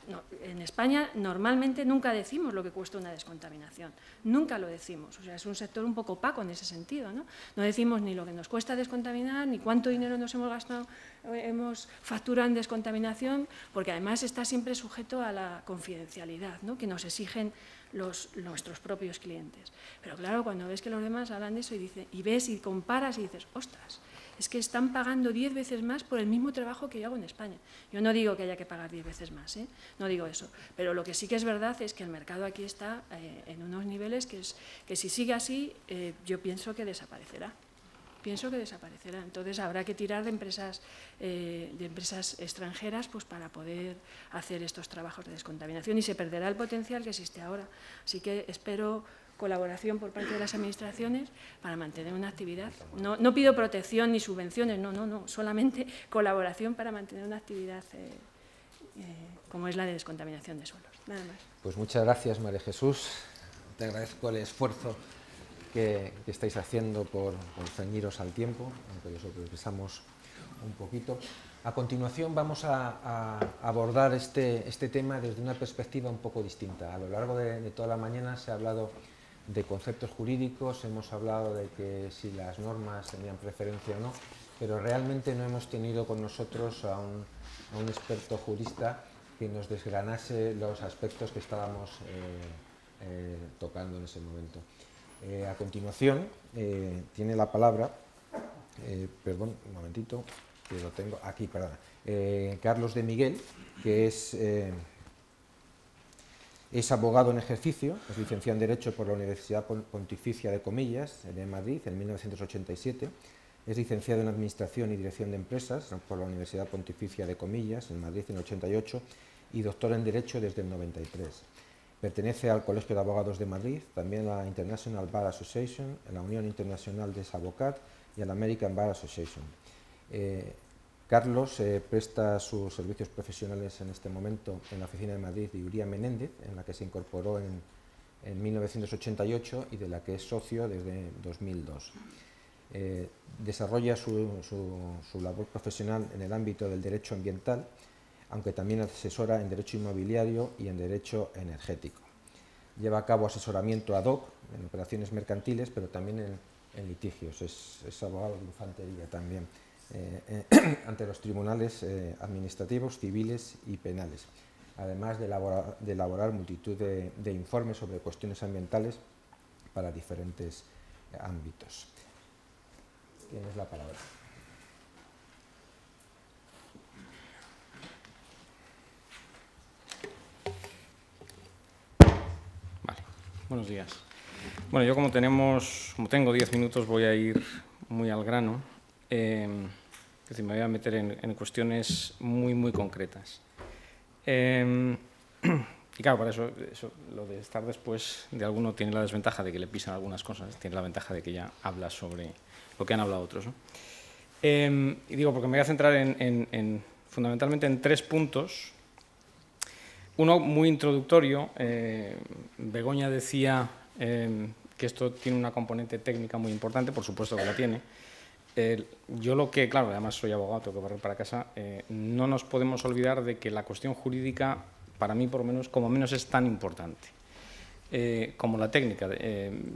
en España normalmente nunca decimos lo que cuesta una descontaminación, nunca lo decimos. O sea, es un sector un poco opaco en ese sentido, ¿no? No decimos ni lo que nos cuesta descontaminar, ni cuánto dinero nos hemos gastado hemos facturado en descontaminación, porque además está siempre sujeto a la confidencialidad ¿no? que nos exigen los, nuestros propios clientes. Pero claro, cuando ves que los demás hablan de eso y, y ves y comparas y dices, ostras, es que están pagando diez veces más por el mismo trabajo que yo hago en España. Yo no digo que haya que pagar diez veces más, ¿eh? no digo eso, pero lo que sí que es verdad es que el mercado aquí está eh, en unos niveles que, es, que si sigue así, eh, yo pienso que desaparecerá pienso que desaparecerá. Entonces habrá que tirar de empresas, eh, de empresas extranjeras pues, para poder hacer estos trabajos de descontaminación y se perderá el potencial que existe ahora. Así que espero colaboración por parte de las administraciones para mantener una actividad. No, no pido protección ni subvenciones, no, no, no, solamente colaboración para mantener una actividad eh, eh, como es la de descontaminación de suelos. Nada más. Pues muchas gracias, María Jesús. Te agradezco el esfuerzo que, estáis haciendo por, ceñiros al tiempo, aunque eso pensamos un poquito. A continuación vamos a, abordar este, este, tema desde una perspectiva un poco distinta. A lo largo de, toda la mañana se ha hablado de conceptos jurídicos, hemos hablado de que si las normas tenían preferencia o no, pero realmente no hemos tenido con nosotros a un, experto jurista que nos desgranase los aspectos que estábamos eh, eh, tocando en ese momento. Eh, a continuación, eh, tiene la palabra, eh, perdón, un momentito, que lo tengo aquí, perdón, Carlos de Miguel, que es, abogado en ejercicio, es licenciado en Derecho por la Universidad Pontificia de Comillas, de Madrid, en 1987, es licenciado en Administración y Dirección de Empresas por la Universidad Pontificia de Comillas, en Madrid, en el 88, y doctor en Derecho desde el 93. Pertenece al Colegio de Abogados de Madrid, también a la International Bar Association, a la Unión Internacional de Abocat y a la American Bar Association. Eh, Carlos eh, presta sus servicios profesionales en este momento en la oficina de Madrid de Uría Menéndez, en la que se incorporó en, 1988 y de la que es socio desde 2002. Eh, desarrolla su, su labor profesional en el ámbito del derecho ambiental aunque también asesora en derecho inmobiliario y en derecho energético. Lleva a cabo asesoramiento ad hoc en operaciones mercantiles, pero también en, litigios. Es, abogado de infantería también eh, [clears throat] ante los tribunales eh, administrativos, civiles y penales, además de elaborar, multitud de, de informes sobre cuestiones ambientales para diferentes ámbitos. Tienes la palabra. Buenos días. Bueno, yo como tenemos, como tengo 10 minutos, voy a ir muy al grano. Em, es decir, me voy a meter en, cuestiones muy, muy concretas. Em, [clears throat] y claro, para eso, lo de estar después de alguno tiene la desventaja de que le pisan algunas cosas, tiene la ventaja de que ya habla sobre lo que han hablado otros. Em, y digo, porque me voy a centrar en, fundamentalmente en tres puntos uno muy introductorio, eh, Begoña decía eh, que esto tiene una componente técnica muy importante, por supuesto que la tiene. yo lo que, claro, además soy abogado, tengo que barrer para casa, eh, no nos podemos olvidar de que la cuestión jurídica, para mí por lo menos, como menos es tan importante. como la técnica.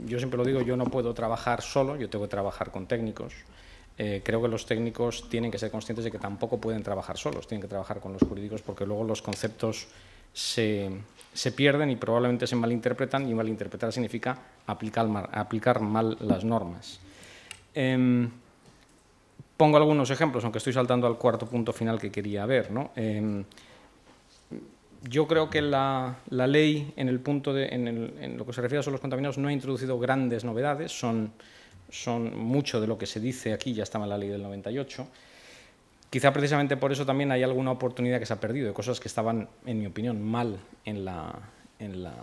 yo siempre lo digo, yo no puedo trabajar solo, yo tengo que trabajar con técnicos. Creo que los técnicos tienen que ser conscientes de que tampoco pueden trabajar solos, tienen que trabajar con los jurídicos porque luego los conceptos se, se, pierden y probablemente se malinterpretan, y malinterpretar significa aplicar mal, aplicar mal las normas. Em, pongo algunos ejemplos, aunque estoy saltando al cuarto punto final que quería ver. Em, yo creo que la, ley, en, el punto de, en, lo que se refiere a los contaminados, no ha introducido grandes novedades, son, son mucho de lo que se dice aquí, ya estaba en la ley del 98. Quizá precisamente por eso también hay alguna oportunidad que se ha perdido, de cosas que estaban, en mi opinión, mal en la, en la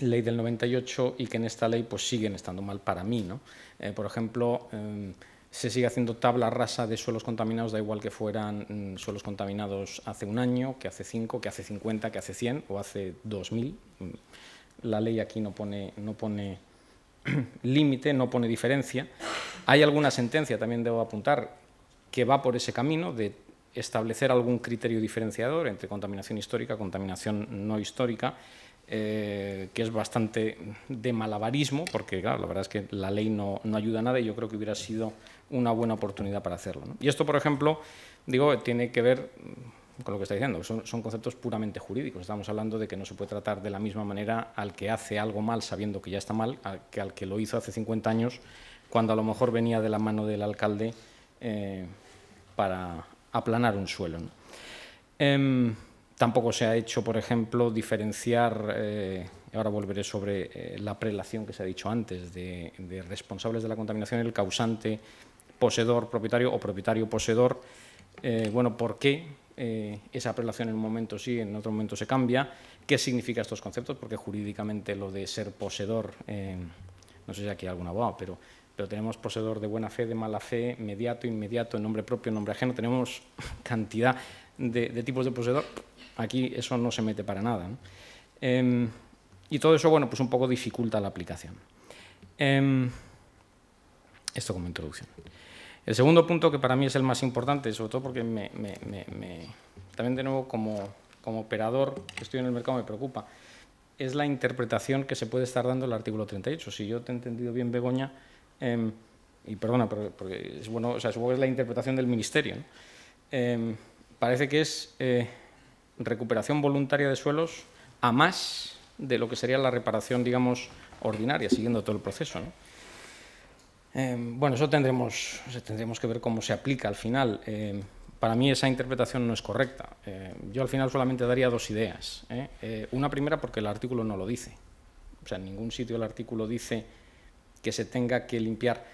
ley del 98 y que en esta ley pues siguen estando mal para mí. ¿no? Eh, por ejemplo, em, se sigue haciendo tabla rasa de suelos contaminados, da igual que fueran mm, suelos contaminados hace un año, que hace cinco, que hace 50, que hace 100 o hace 2000. Mm, la ley aquí no pone, no pone [clears throat] límite, no pone diferencia. Hay alguna sentencia, también debo apuntar, que va por ese camino de establecer algún criterio diferenciador entre contaminación histórica, contaminación no histórica, eh, que es bastante de malabarismo, porque claro, la verdad es que la ley no, no ayuda a nada y yo creo que hubiera sido una buena oportunidad para hacerlo. Y esto, por ejemplo, digo, tiene que ver con lo que está diciendo, son, conceptos puramente jurídicos. Estamos hablando de que no se puede tratar de la misma manera al que hace algo mal sabiendo que ya está mal, que al que lo hizo hace 50 años, cuando a lo mejor venía de la mano del alcalde eh, para aplanar un suelo. Em, tampoco se ha hecho, por ejemplo, diferenciar, eh, ahora volveré sobre eh, la prelación que se ha dicho antes, de responsables de la contaminación, el causante poseedor, propietario o propietario poseedor. Eh, bueno, ¿por qué eh, esa prelación en un momento sí, en otro momento se cambia? ¿Qué significa estos conceptos? Porque jurídicamente lo de ser poseedor, eh, no sé si aquí hay algún abogado, pero, pero tenemos poseedor de buena fe, de mala fe, mediato, inmediato, en nombre propio, en nombre ajeno, tenemos [laughs] cantidad de, tipos de poseedor. Aquí eso no se mete para nada. Em, y todo eso, bueno, pues un poco dificulta la aplicación. Em, esto como introducción. El segundo punto, que para mí es el más importante, sobre todo porque me, también de nuevo como, operador que estoy en el mercado me preocupa, es la interpretación que se puede estar dando el artículo 38. Si yo te he entendido bien, Begoña, em, y perdona, porque es bueno, o sea, supongo que es la interpretación del Ministerio, em, parece que es eh, recuperación voluntaria de suelos a más de lo que sería la reparación, digamos, ordinaria, siguiendo todo el proceso. ¿no? Em, bueno, eso tendremos, tendremos que ver cómo se aplica al final. Em, para mí esa interpretación no es correcta. Em, yo al final solamente daría dos ideas. ¿eh? Eh, una primera porque el artículo no lo dice. O sea, en ningún sitio el artículo dice que se tenga que limpiar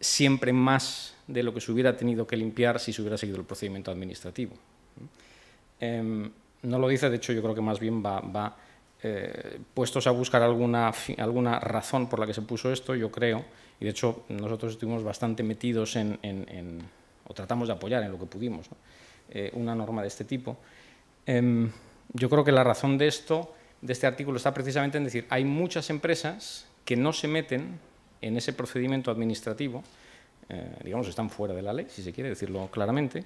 siempre más de lo que se hubiera tenido que limpiar si se hubiera seguido el procedimiento administrativo. no lo dice, de hecho yo creo que más bien va, va eh, puestos a buscar alguna, alguna razón por la que se puso esto, yo creo, y de hecho nosotros estuvimos bastante metidos en, o tratamos de apoyar en lo que pudimos, eh, una norma de este tipo. Em, yo creo que la razón de esto, de este artículo, está precisamente en decir, hay muchas empresas que no se meten en ese procedimiento administrativo, eh, digamos, están fuera de la ley, si se quiere decirlo claramente,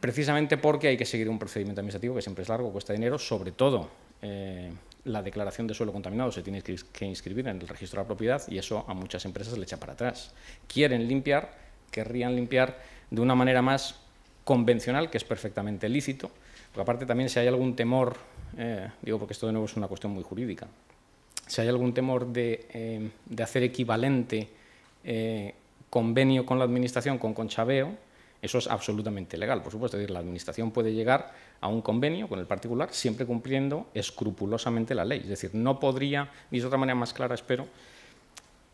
precisamente porque hay que seguir un procedimiento administrativo que siempre es largo, cuesta dinero, sobre todo eh, la declaración de suelo contaminado se tiene que inscribir en el registro de la propiedad y eso a muchas empresas le echa para atrás. Quieren limpiar, querrían limpiar de una manera más convencional, que es perfectamente lícito, porque aparte también si hay algún temor, eh, digo porque esto de nuevo es una cuestión muy jurídica, si hay algún temor de, eh, de hacer equivalente convenio con la Administración con conchaveo, eso es absolutamente legal, por supuesto. Es decir, la Administración puede llegar a un convenio con el particular siempre cumpliendo escrupulosamente la ley. Es decir, no podría, y de otra manera más clara, espero,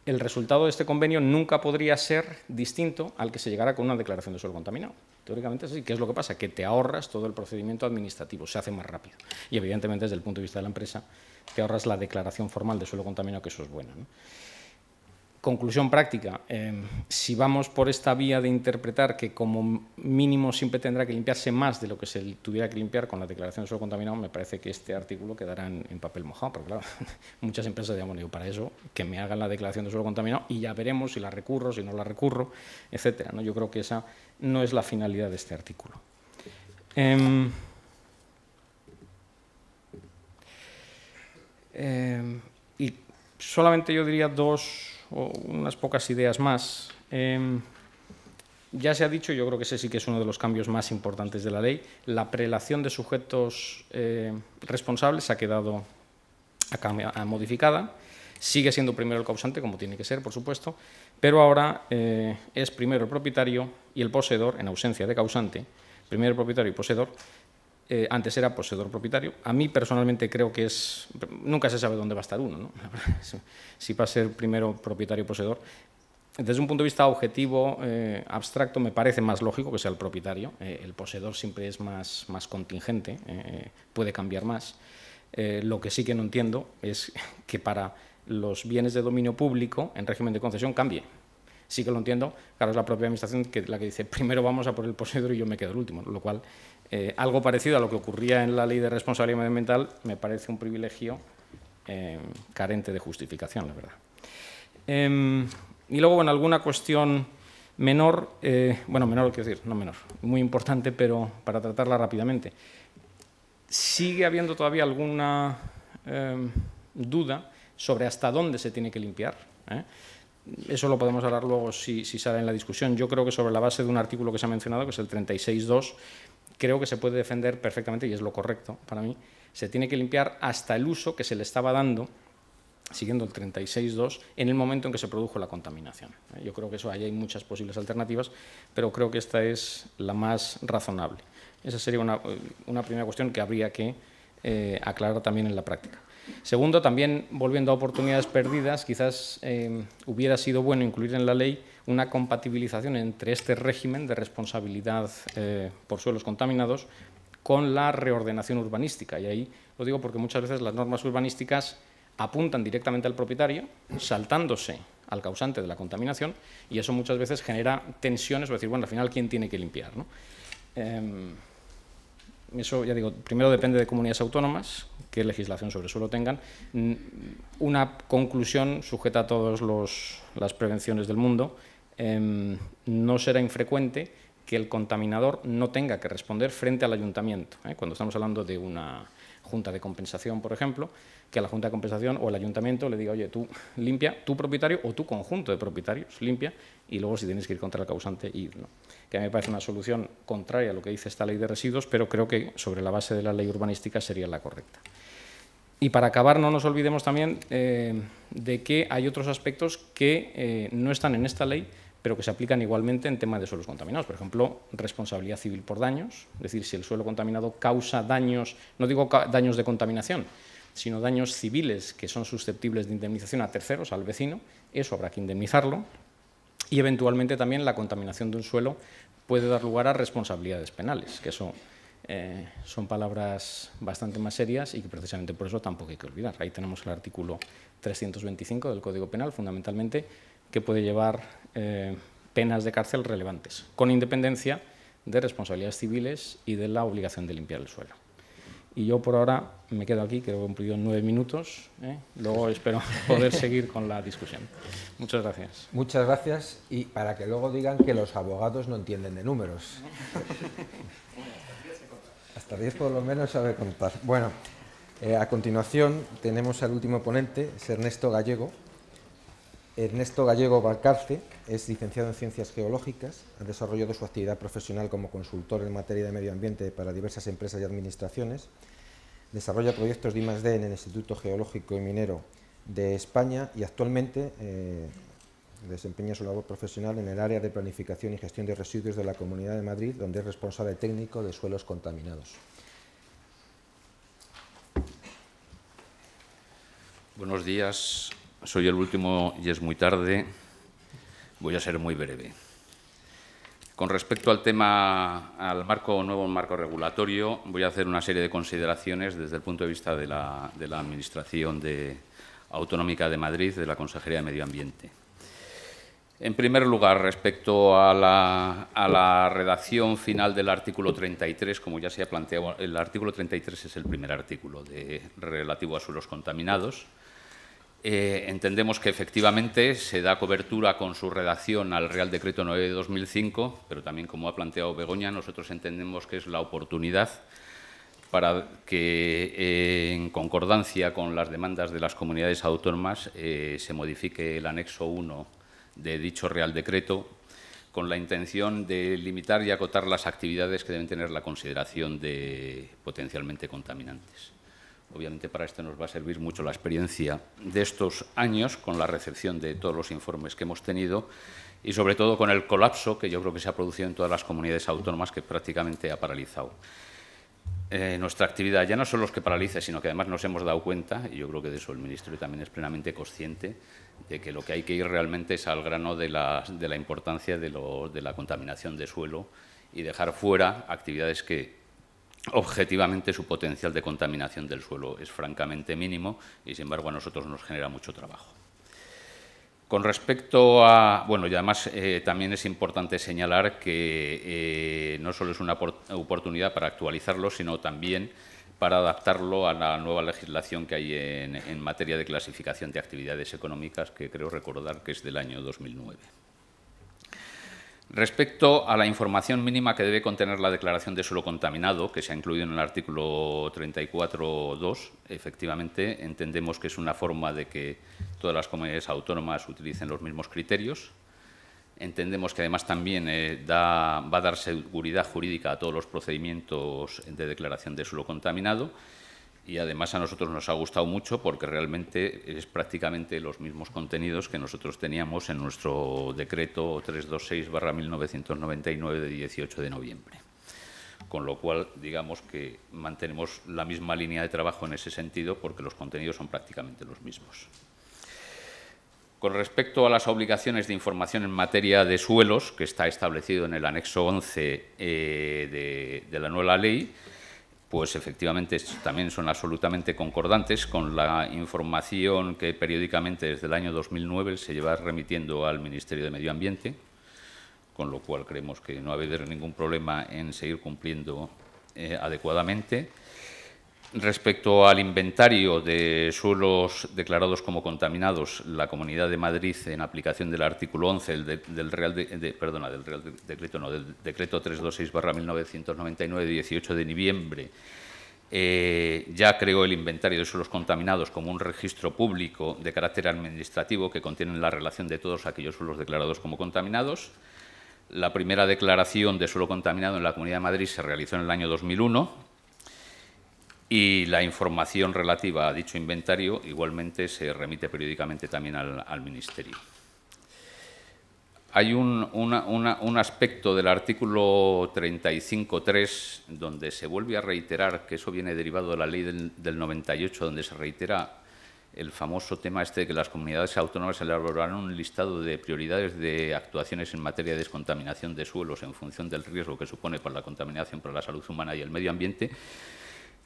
el resultado de este convenio nunca podría ser distinto al que se llegara con una declaración de suelo contaminado. Teóricamente es así. ¿Qué es lo que pasa? Que te ahorras todo el procedimiento administrativo, se hace más rápido. Y evidentemente desde el punto de vista de la empresa te ahorras la declaración formal de suelo contaminado, que eso es bueno. ¿no? Conclusión práctica, em, si vamos por esta vía de interpretar que como mínimo siempre tendrá que limpiarse más de lo que se tuviera que limpiar con la declaración de suelo contaminado, me parece que este artículo quedará en, papel mojado, porque claro, [laughs] muchas empresas dirán, bueno, para eso que me hagan la declaración de suelo contaminado y ya veremos si la recurro, si no la recurro, etcétera. ¿no? Yo creo que esa no es la finalidad de este artículo. Em, em, y solamente yo diría dos unas pocas ideas más. Em, ya se ha dicho, yo creo que ese sí que es uno de los cambios más importantes de la ley, la prelación de sujetos eh, responsables ha quedado modificada. Sigue siendo primero el causante, como tiene que ser, por supuesto, pero ahora eh, es primero el propietario y el poseedor, en ausencia de causante, primero el propietario y poseedor, eh, antes era poseedor propietario. A mí personalmente creo que es. Nunca se sabe dónde va a estar uno, ¿no? [laughs] si va a ser primero propietario poseedor. Desde un punto de vista objetivo, eh, abstracto, me parece más lógico que sea el propietario. Eh, el poseedor siempre es más, más contingente, puede cambiar más. lo que sí que no entiendo es [laughs] que para los bienes de dominio público en régimen de concesión cambie. Sí que lo entiendo, claro, es la propia administración que, la que dice primero vamos a por el poseedor y yo me quedo el último, lo cual eh, algo parecido a lo que ocurría en la ley de responsabilidad medioambiental me parece un privilegio eh, carente de justificación, la verdad. Em, y luego, bueno, alguna cuestión menor, eh, bueno, menor quiero decir, no menor, muy importante, pero para tratarla rápidamente. Sigue habiendo todavía alguna em, duda sobre hasta dónde se tiene que limpiar. Eso lo podemos hablar luego si, si, sale en la discusión. Yo creo que sobre la base de un artículo que se ha mencionado, que es el 36.2, creo que se puede defender perfectamente, y es lo correcto para mí, se tiene que limpiar hasta el uso que se le estaba dando, siguiendo el 36.2, en el momento en que se produjo la contaminación. Yo creo que eso ahí hay muchas posibles alternativas, pero creo que esta es la más razonable. Esa sería una, primera cuestión que habría que eh, aclarar también en la práctica. Segundo, también volviendo a oportunidades perdidas, quizás eh, hubiera sido bueno incluir en la ley una compatibilización entre este régimen de responsabilidad eh, por suelos contaminados con la reordenación urbanística. Y ahí lo digo porque muchas veces las normas urbanísticas apuntan directamente al propietario, saltándose al causante de la contaminación, y eso muchas veces genera tensiones, es decir, bueno, al final, ¿quién tiene que limpiar? Em, eso, ya digo, primero depende de comunidades autónomas, qué legislación sobre suelo tengan. Una conclusión sujeta a todas las prevenciones del mundo Em, no será infrecuente que el contaminador no tenga que responder frente al ayuntamiento. ¿eh? Cuando estamos hablando de una junta de compensación, por ejemplo, que a la junta de compensación o el ayuntamiento le diga, oye, tú limpia, tu propietario o tu conjunto de propietarios limpia y luego si tienes que ir contra el causante, ir. Que a mí me parece una solución contraria a lo que dice esta ley de residuos, pero creo que sobre la base de la ley urbanística sería la correcta. Y para acabar, no nos olvidemos también eh, de que hay otros aspectos que eh, no están en esta ley, pero que se aplican igualmente en temas de suelos contaminados. Por ejemplo, responsabilidad civil por daños, es decir, si el suelo contaminado causa daños, no digo daños de contaminación, sino daños civiles que son susceptibles de indemnización a terceros, al vecino, eso habrá que indemnizarlo. Y eventualmente también la contaminación de un suelo puede dar lugar a responsabilidades penales, que eso eh, son palabras bastante más serias y que precisamente por eso tampoco hay que olvidar. Ahí tenemos el artículo 325 del Código Penal, fundamentalmente, que puede llevar eh, penas de cárcel relevantes, con independencia de responsabilidades civiles y de la obligación de limpiar el suelo. Y yo por ahora me quedo aquí, creo que he cumplido nueve minutos. ¿eh? Luego espero [laughs] poder seguir con la discusión. Muchas gracias. Muchas gracias y para que luego digan que los abogados no entienden de números. [laughs] Hasta 10 por lo menos sabe contar. Bueno, eh, a continuación tenemos al último ponente, es Ernesto Gallego, Ernesto Gallego Valcarce es licenciado en Ciencias Geológicas, ha desarrollado su actividad profesional como consultor en materia de medio ambiente para diversas empresas y administraciones, desarrolla proyectos de I+.D. en el Instituto Geológico y Minero de España y actualmente eh, desempeña su labor profesional en el área de planificación y gestión de residuos de la Comunidad de Madrid, donde es responsable técnico de suelos contaminados. Buenos días soy el último y es muy tarde. Voy a ser muy breve. Con respecto al tema, al marco, nuevo marco regulatorio, voy a hacer una serie de consideraciones desde el punto de vista de la, Administración Autonómica de Madrid, de la Consejería de Medio Ambiente. En primer lugar, respecto a la, a la, redacción final del artículo 33, como ya se ha planteado, el artículo 33 es el primer artículo de, relativo a suelos contaminados. Eh, entendemos que efectivamente se da cobertura con su redacción al Real Decreto 9 de 2005, pero también, como ha planteado Begoña, nosotros entendemos que es la oportunidad para que, eh, en concordancia con las demandas de las comunidades autónomas, eh, se modifique el anexo 1 de dicho Real Decreto con la intención de limitar y acotar las actividades que deben tener la consideración de potencialmente contaminantes. Obviamente para esto nos va a servir mucho la experiencia de estos años con la recepción de todos los informes que hemos tenido y sobre todo con el colapso que yo creo que se ha producido en todas las comunidades autónomas que prácticamente ha paralizado. Eh, nuestra actividad ya no son los que paraliza, sino que además nos hemos dado cuenta, y yo creo que de eso el Ministerio también es plenamente consciente, de que lo que hay que ir realmente es al grano de la, importancia de, de la contaminación de suelo y dejar fuera actividades que objetivamente su potencial de contaminación del suelo es francamente mínimo y, sin embargo, a nosotros nos genera mucho trabajo. Con respecto a, bueno, y además eh, también es importante señalar que eh, no solo es una oportunidad para actualizarlo, sino también para adaptarlo a la nueva legislación que hay en, en materia de clasificación de actividades económicas, que creo recordar que es del año 2009. Respecto a la información mínima que debe contener la declaración de suelo contaminado, que se ha incluido en el artículo 34.2, efectivamente entendemos que es una forma de que todas las comunidades autónomas utilicen los mismos criterios. Entendemos que además también eh, va a dar seguridad jurídica a todos los procedimientos de declaración de suelo contaminado y además a nosotros nos ha gustado mucho porque realmente es prácticamente los mismos contenidos que nosotros teníamos en nuestro decreto 326-1999 de 18 de noviembre. Con lo cual, digamos que mantenemos la misma línea de trabajo en ese sentido porque los contenidos son prácticamente los mismos. Con respecto a las obligaciones de información en materia de suelos, que está establecido en el anexo 11 eh, de la nueva ley, pues efectivamente también son absolutamente concordantes con la información que periódicamente desde el año 2009 se lleva remitiendo al Ministerio de Medio Ambiente, con lo cual creemos que no ha habido ningún problema en seguir cumpliendo eh, adecuadamente. Respecto al inventario de suelos declarados como contaminados, la Comunidad de Madrid, en aplicación del artículo 11 del, Real, perdona, del Real Decreto, no, del Decreto 326-1999 de 18 de noviembre, eh, ya creó el inventario de suelos contaminados como un registro público de carácter administrativo que contiene la relación de todos aquellos suelos declarados como contaminados. La primera declaración de suelo contaminado en la Comunidad de Madrid se realizó en el año 2001 y la información relativa a dicho inventario igualmente se remite periódicamente también al, Ministerio. Hay un, aspecto del artículo 35.3 donde se vuelve a reiterar que eso viene derivado de la ley del, del 98, donde se reitera el famoso tema este de que las comunidades autónomas elaborarán un listado de prioridades de actuaciones en materia de descontaminación de suelos en función del riesgo que supone para la contaminación para la salud humana y el medio ambiente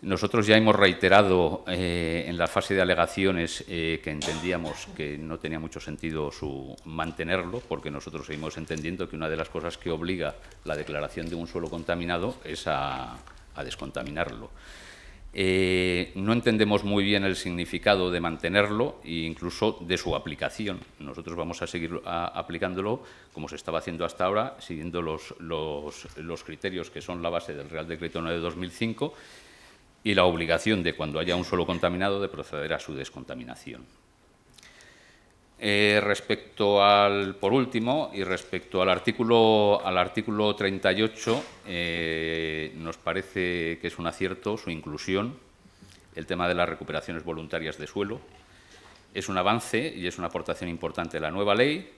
nosotros ya hemos reiterado eh, en la fase de alegaciones eh, que entendíamos que no tenía mucho sentido su mantenerlo, porque nosotros seguimos entendiendo que una de las cosas que obliga la declaración de un suelo contaminado es a, descontaminarlo. Eh, no entendemos muy bien el significado de mantenerlo e incluso de su aplicación. Nosotros vamos a seguir aplicándolo como se estaba haciendo hasta ahora, siguiendo los, los, los criterios que son la base del Real Decreto 9 de 2005 y la obligación de cuando haya un suelo contaminado de proceder a su descontaminación. Eh, respecto al, por último, y respecto al artículo, al artículo 38, eh, nos parece que es un acierto su inclusión, el tema de las recuperaciones voluntarias de suelo. Es un avance y es una aportación importante de la nueva ley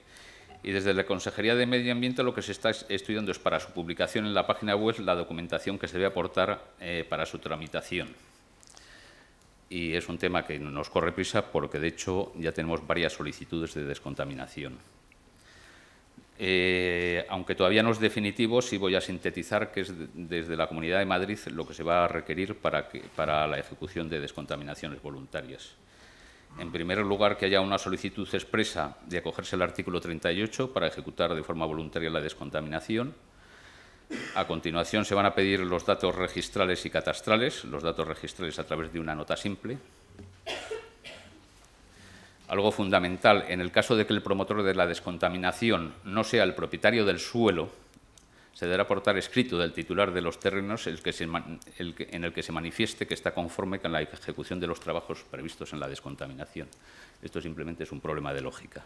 y desde la Consejería de Medio Ambiente lo que se está estudiando es para su publicación en la página web la documentación que se debe aportar eh, para su tramitación. Y es un tema que nos corre prisa porque, de hecho, ya tenemos varias solicitudes de descontaminación. Eh, aunque todavía no es definitivo, sí voy a sintetizar que es desde la Comunidad de Madrid lo que se va a requerir para, para la ejecución de descontaminaciones voluntarias. En primer lugar, que haya una solicitud expresa de acogerse al artículo 38 para ejecutar de forma voluntaria la descontaminación. A continuación, se van a pedir los datos registrales y catastrales, los datos registrales a través de una nota simple. Algo fundamental, en el caso de que el promotor de la descontaminación no sea el propietario del suelo, se deberá aportar escrito del titular de los terrenos en el que se manifieste que está conforme con la ejecución de los trabajos previstos en la descontaminación. Esto simplemente es un problema de lógica.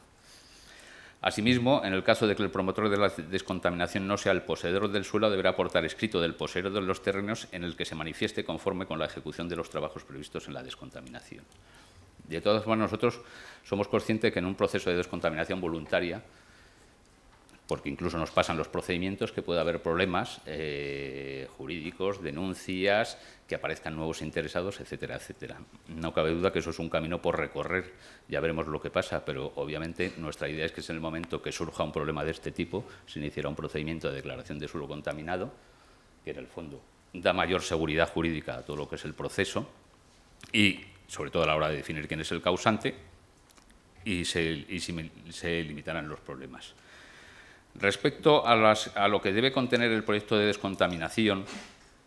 Asimismo, en el caso de que el promotor de la descontaminación no sea el poseedor del suelo, deberá aportar escrito del poseedor de los terrenos en el que se manifieste conforme con la ejecución de los trabajos previstos en la descontaminación. De todas formas, nosotros somos conscientes que en un proceso de descontaminación voluntaria porque incluso nos pasan los procedimientos que puede haber problemas eh, jurídicos, denuncias, que aparezcan nuevos interesados, etcétera, etcétera. No cabe duda que eso es un camino por recorrer, ya veremos lo que pasa, pero obviamente nuestra idea es que en el momento que surja un problema de este tipo, se iniciará un procedimiento de declaración de suelo contaminado, que en el fondo da mayor seguridad jurídica a todo lo que es el proceso y, sobre todo a la hora de definir quién es el causante, y se, y se limitarán los problemas. Respecto a, lo que debe contener el proyecto de descontaminación,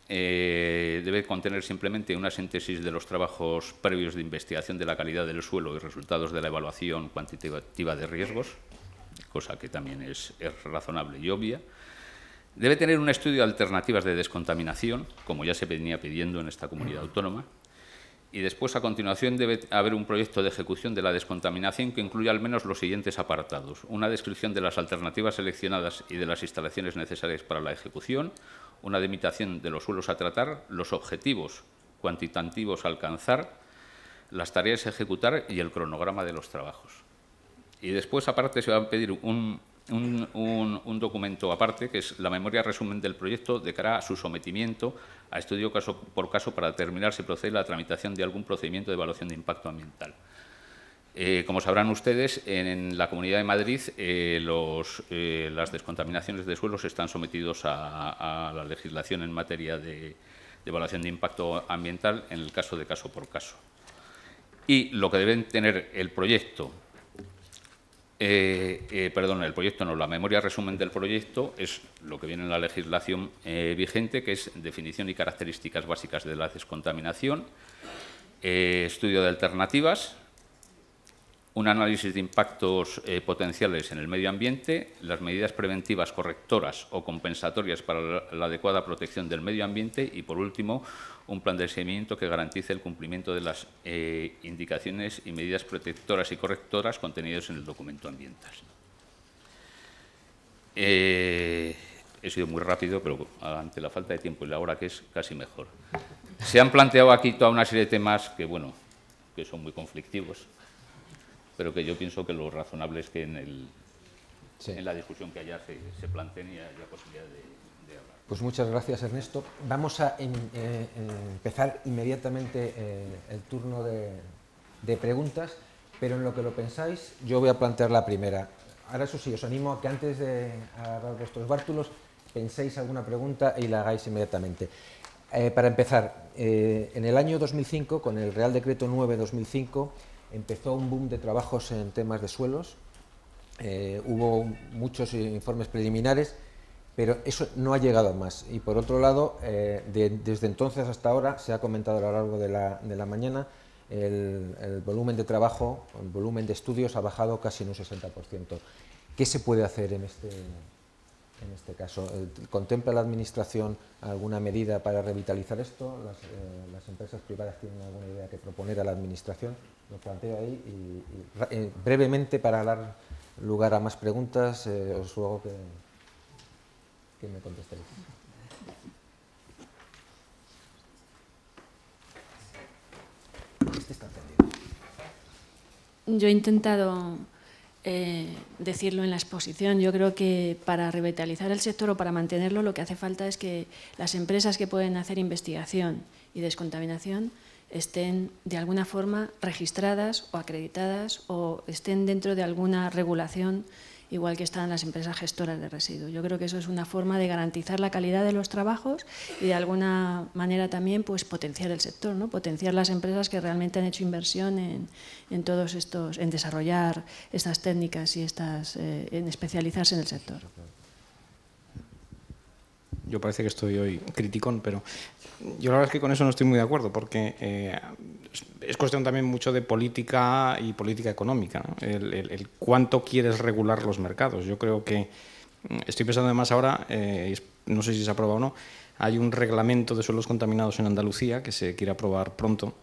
eh, debe contener simplemente una síntesis de los trabajos previos de investigación de la calidad del suelo y resultados de la evaluación cuantitativa de riesgos, cosa que también es razonable y obvia. Debe tener un estudio de alternativas de descontaminación, como ya se venía pidiendo en esta comunidad autónoma, y después, a continuación, debe haber un proyecto de ejecución de la descontaminación que incluya al menos los siguientes apartados. Una descripción de las alternativas seleccionadas y de las instalaciones necesarias para la ejecución, una delimitación de los suelos a tratar, los objetivos cuantitativos a alcanzar, las tareas a ejecutar y el cronograma de los trabajos. Y después, aparte, se va a pedir un, un, documento aparte, que es la memoria resumen del proyecto de cara a su sometimiento a estudio caso por caso para determinar si procede la tramitación de algún procedimiento de evaluación de impacto ambiental. Eh, como sabrán ustedes, en la Comunidad de Madrid eh, eh, las descontaminaciones de suelos están sometidos a, la legislación en materia de, de, evaluación de impacto ambiental en el caso de caso por caso. Y lo que deben tener el proyecto eh, eh, perdón, el proyecto no, la memoria resumen del proyecto es lo que viene en la legislación eh, vigente, que es definición y características básicas de la descontaminación, estudio de alternativas, un análisis de impactos potenciales en el medio ambiente, las medidas preventivas correctoras o compensatorias para la adecuada protección del medio ambiente y, por último, un plan de seguimiento que garantice el cumplimiento de las eh, indicaciones y medidas protectoras y correctoras contenidas en el documento ambiental. Eh, he sido muy rápido, pero ante la falta de tiempo y la hora que es, casi mejor. Se han planteado aquí toda una serie de temas que, bueno, que son muy conflictivos, pero que yo pienso que lo razonable es que en, el, en la discusión que haya se, se planteen y haya posibilidad de pues muchas gracias, Ernesto. Vamos a em, eh, empezar inmediatamente eh, el turno de, preguntas, pero en lo que lo pensáis, yo voy a plantear la primera. Ahora, eso sí, os animo a que antes de agarrar vuestros bártulos penséis alguna pregunta y la hagáis inmediatamente. Eh, para empezar, en el año 2005, con el Real Decreto 9-2005, empezó un boom de trabajos en temas de suelos. hubo muchos informes preliminares pero eso no ha llegado a más. Y por otro lado, eh, desde entonces hasta ahora, se ha comentado a lo largo de la, mañana, el, volumen de trabajo, el volumen de estudios ha bajado casi en un 60%. ¿Qué se puede hacer en este, en este caso? ¿Contempla la Administración alguna medida para revitalizar esto? ¿Las, eh, empresas privadas tienen alguna idea que proponer a la Administración? Lo planteo ahí y, eh, brevemente, para dar lugar a más preguntas, os ruego que que me contestéis. Este Yo he intentado eh, decirlo en la exposición. Yo creo que para revitalizar el sector o para mantenerlo lo que hace falta es que las empresas que pueden hacer investigación y descontaminación estén de alguna forma registradas o acreditadas o estén dentro de alguna regulación igual que están las empresas gestoras de residuos. Yo creo que eso es una forma de garantizar la calidad de los trabajos y de alguna manera también pues, potenciar el sector, ¿no? potenciar las empresas que realmente han hecho inversión en, en todos estos, en desarrollar estas técnicas y estas, eh, en especializarse en el sector. Yo parece que estoy hoy criticón, pero yo la verdad es que con eso no estoy muy de acuerdo, porque eh, es cuestión también mucho de política y política económica, el, cuánto quieres regular los mercados. Yo creo que, mm, estoy pensando además ahora, eh, no sé si se aprobado o no, hay un reglamento de suelos contaminados en Andalucía que se quiere aprobar pronto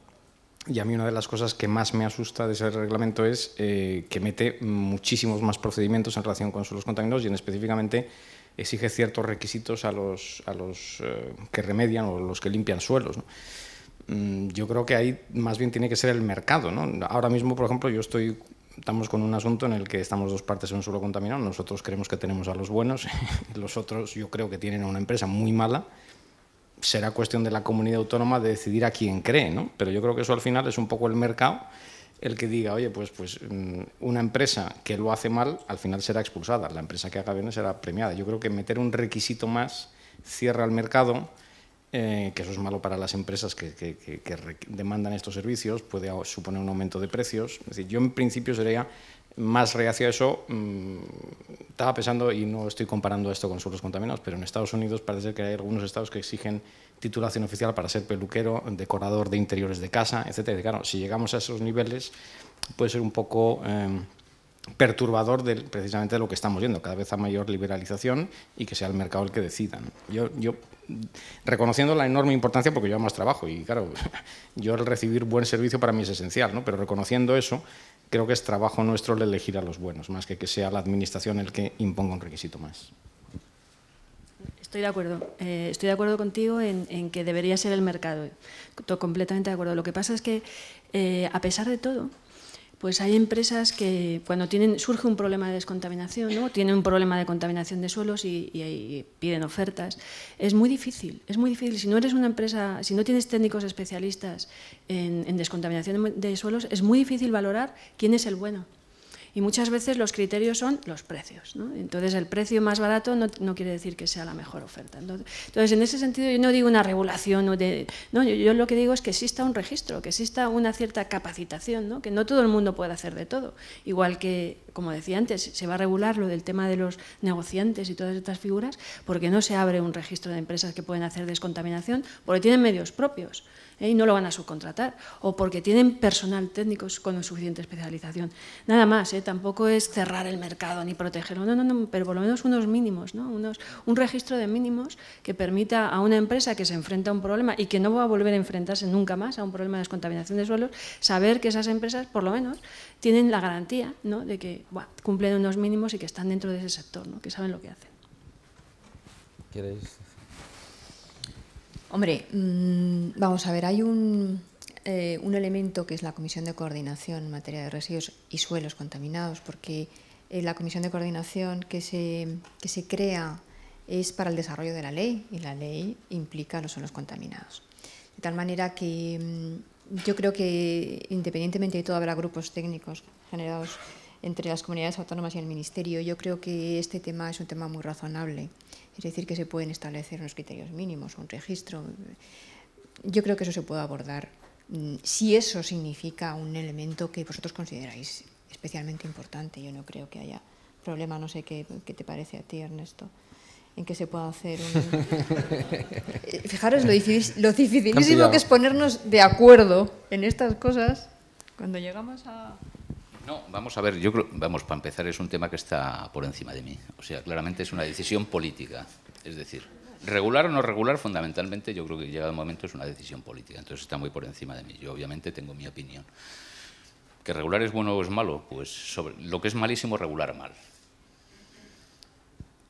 Y a mí una de las cosas que más me asusta de ese reglamento es eh, que mete muchísimos más procedimientos en relación con suelos contaminados y en específicamente exige ciertos requisitos a los, a los eh, que remedian o los que limpian suelos. Mm, yo creo que ahí más bien tiene que ser el mercado. Ahora mismo, por ejemplo, yo estoy estamos con un asunto en el que estamos dos partes en un suelo contaminado. Nosotros creemos que tenemos a los buenos [laughs] los otros yo creo que tienen una empresa muy mala será cuestión de la comunidad autónoma de decidir a quién cree, ¿no? Pero yo creo que eso al final es un poco el mercado el que diga, oye, pues, pues mm, una empresa que lo hace mal, al final será expulsada, la empresa que haga bien será premiada. Yo creo que meter un requisito más cierra el mercado, eh, que eso es malo para las empresas que, que, demandan estos servicios, puede suponer un aumento de precios. Es decir, yo en principio sería más reacio a eso, mm, estaba pensando, y no estoy comparando esto con suelos contaminados, pero en Estados Unidos parece que hay algunos estados que exigen titulación oficial para ser peluquero, decorador de interiores de casa, etc. claro, si llegamos a esos niveles, puede ser un poco eh, perturbador de, precisamente de lo que estamos viendo, cada vez a mayor liberalización y que sea el mercado el que decida. Yo reconociendo la enorme importancia, porque yo más trabajo y claro, [laughs] yo el recibir buen servicio para mí es esencial, ¿no? pero reconociendo eso, creo que es trabajo nuestro el elegir a los buenos, más que que sea la administración el que imponga un requisito más. Estoy de acuerdo. Eh, estoy de acuerdo contigo en, que debería ser el mercado. Estoy completamente de acuerdo. Lo que pasa es que, eh, a pesar de todo, pues hay empresas que cuando tienen, surge un problema de descontaminación, ¿no? tienen un problema de contaminación de suelos y, piden ofertas, es muy difícil, es muy difícil. Si no eres una empresa, si no tienes técnicos especialistas en descontaminación de suelos, es muy difícil valorar quién es el bueno. Y muchas veces los criterios son los precios. Entonces, el precio más barato no, quiere decir que sea la mejor oferta. Entonces, en ese sentido, yo no digo una regulación. De, no, yo, lo que digo es que exista un registro, que exista una cierta capacitación, ¿no? que no todo el mundo puede hacer de todo. Igual que, como decía antes, se va a regular lo del tema de los negociantes y todas estas figuras, porque no se abre un registro de empresas que pueden hacer descontaminación, porque tienen medios propios. ¿Eh? y no lo van a subcontratar, o porque tienen personal técnico con suficiente especialización. Nada más, ¿eh? tampoco es cerrar el mercado ni protegerlo, no, no, no, pero por lo menos unos mínimos, ¿no? unos, un registro de mínimos que permita a una empresa que se enfrenta a un problema y que no va a volver a enfrentarse nunca más a un problema de descontaminación de suelos, saber que esas empresas, por lo menos, tienen la garantía ¿no? de que cumplen unos mínimos y que están dentro de ese sector, ¿no? que saben lo que hacen. ¿Queréis Hombre, mm, vamos a ver, hay un, eh, un, elemento que es la Comisión de Coordinación en materia de residuos y suelos contaminados, porque eh, la Comisión de Coordinación que se, que se crea es para el desarrollo de la ley y la ley implica los suelos contaminados. De tal manera que mm, yo creo que independientemente de todo habrá grupos técnicos generados entre las comunidades autónomas y el Ministerio, yo creo que este tema es un tema muy razonable es decir, que se pueden establecer unos criterios mínimos, un registro. Yo creo que eso se puede abordar mm, si eso significa un elemento que vosotros consideráis especialmente importante. Yo no creo que haya problema, no sé qué, te parece a ti, Ernesto en que se pueda hacer un... [laughs] Fijaros lo, lo dificilísimo que es ponernos de acuerdo en estas cosas cuando llegamos a... No, vamos a ver, yo creo, vamos, para empezar, es un tema que está por encima de mí. O sea, claramente es una decisión política. Es decir, regular o no regular, fundamentalmente, yo creo que llegado el momento es una decisión política. Entonces está muy por encima de mí. Yo, obviamente, tengo mi opinión. ¿Que regular es bueno o es malo? Pues sobre, lo que es malísimo, regular mal.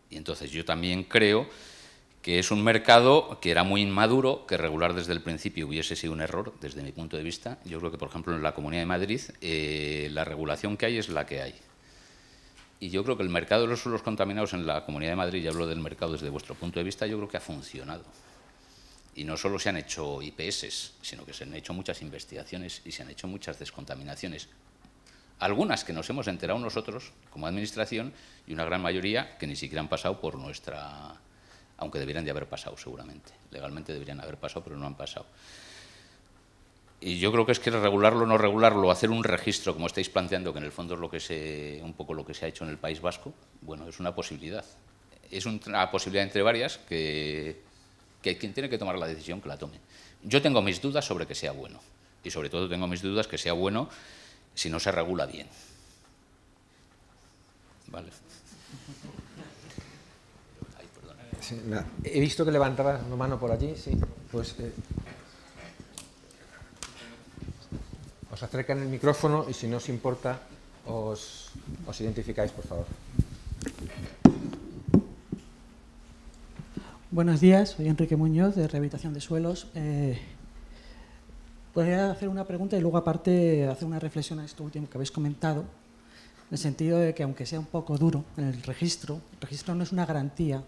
Y entonces yo también creo que es un mercado que era muy inmaduro, que regular desde el principio hubiese sido un error, desde mi punto de vista. Yo creo que, por ejemplo, en la Comunidad de Madrid eh, la regulación que hay es la que hay. Y yo creo que el mercado de los suelos contaminados en la Comunidad de Madrid, y hablo del mercado desde vuestro punto de vista, yo creo que ha funcionado. Y no solo se han hecho IPS, sino que se han hecho muchas investigaciones y se han hecho muchas descontaminaciones. Algunas que nos hemos enterado nosotros como administración y una gran mayoría que ni siquiera han pasado por nuestra aunque debieran de haber pasado seguramente. Legalmente deberían haber pasado, pero no han pasado. Y yo creo que es que regularlo o no regularlo, hacer un registro, como estáis planteando, que en el fondo es lo que se, un poco lo que se ha hecho en el País Vasco, bueno, es una posibilidad. Es una posibilidad entre varias que, que quien tiene que tomar la decisión que la tome. Yo tengo mis dudas sobre que sea bueno. Y sobre todo tengo mis dudas que sea bueno si no se regula bien. Vale. He visto que levantabas una mano por allí, sí. Pues. Eh. os acercan el micrófono y si no os importa, os, os identificáis, por favor. Buenos días, soy Enrique Muñoz de Rehabilitación de Suelos. Eh, voy a hacer una pregunta y luego aparte hacer una reflexión a esto último que habéis comentado, en el sentido de que aunque sea un poco duro en el registro, el registro no es una garantía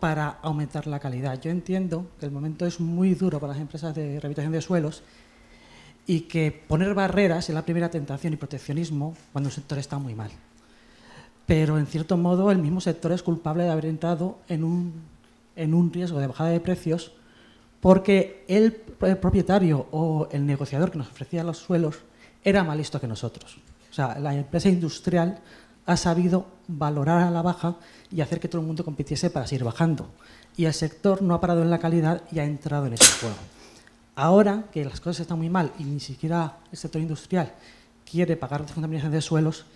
para aumentar la calidad. Yo entiendo que el momento es muy duro para las empresas de rehabilitación de suelos y que poner barreras es la primera tentación y proteccionismo cuando el sector está muy mal. Pero en cierto modo el mismo sector es culpable de haber entrado en un en un riesgo de bajada de precios porque el, propietario o el negociador que nos ofrecía los suelos era más listo que nosotros. O sea, la empresa industrial ha sabido valorar a la baja y hacer que todo el mundo compitiese para seguir bajando. Y el sector no ha parado en la calidad y ha entrado en ese juego. Ahora que las cosas están muy mal y ni siquiera el sector industrial quiere pagar descontaminación de suelos,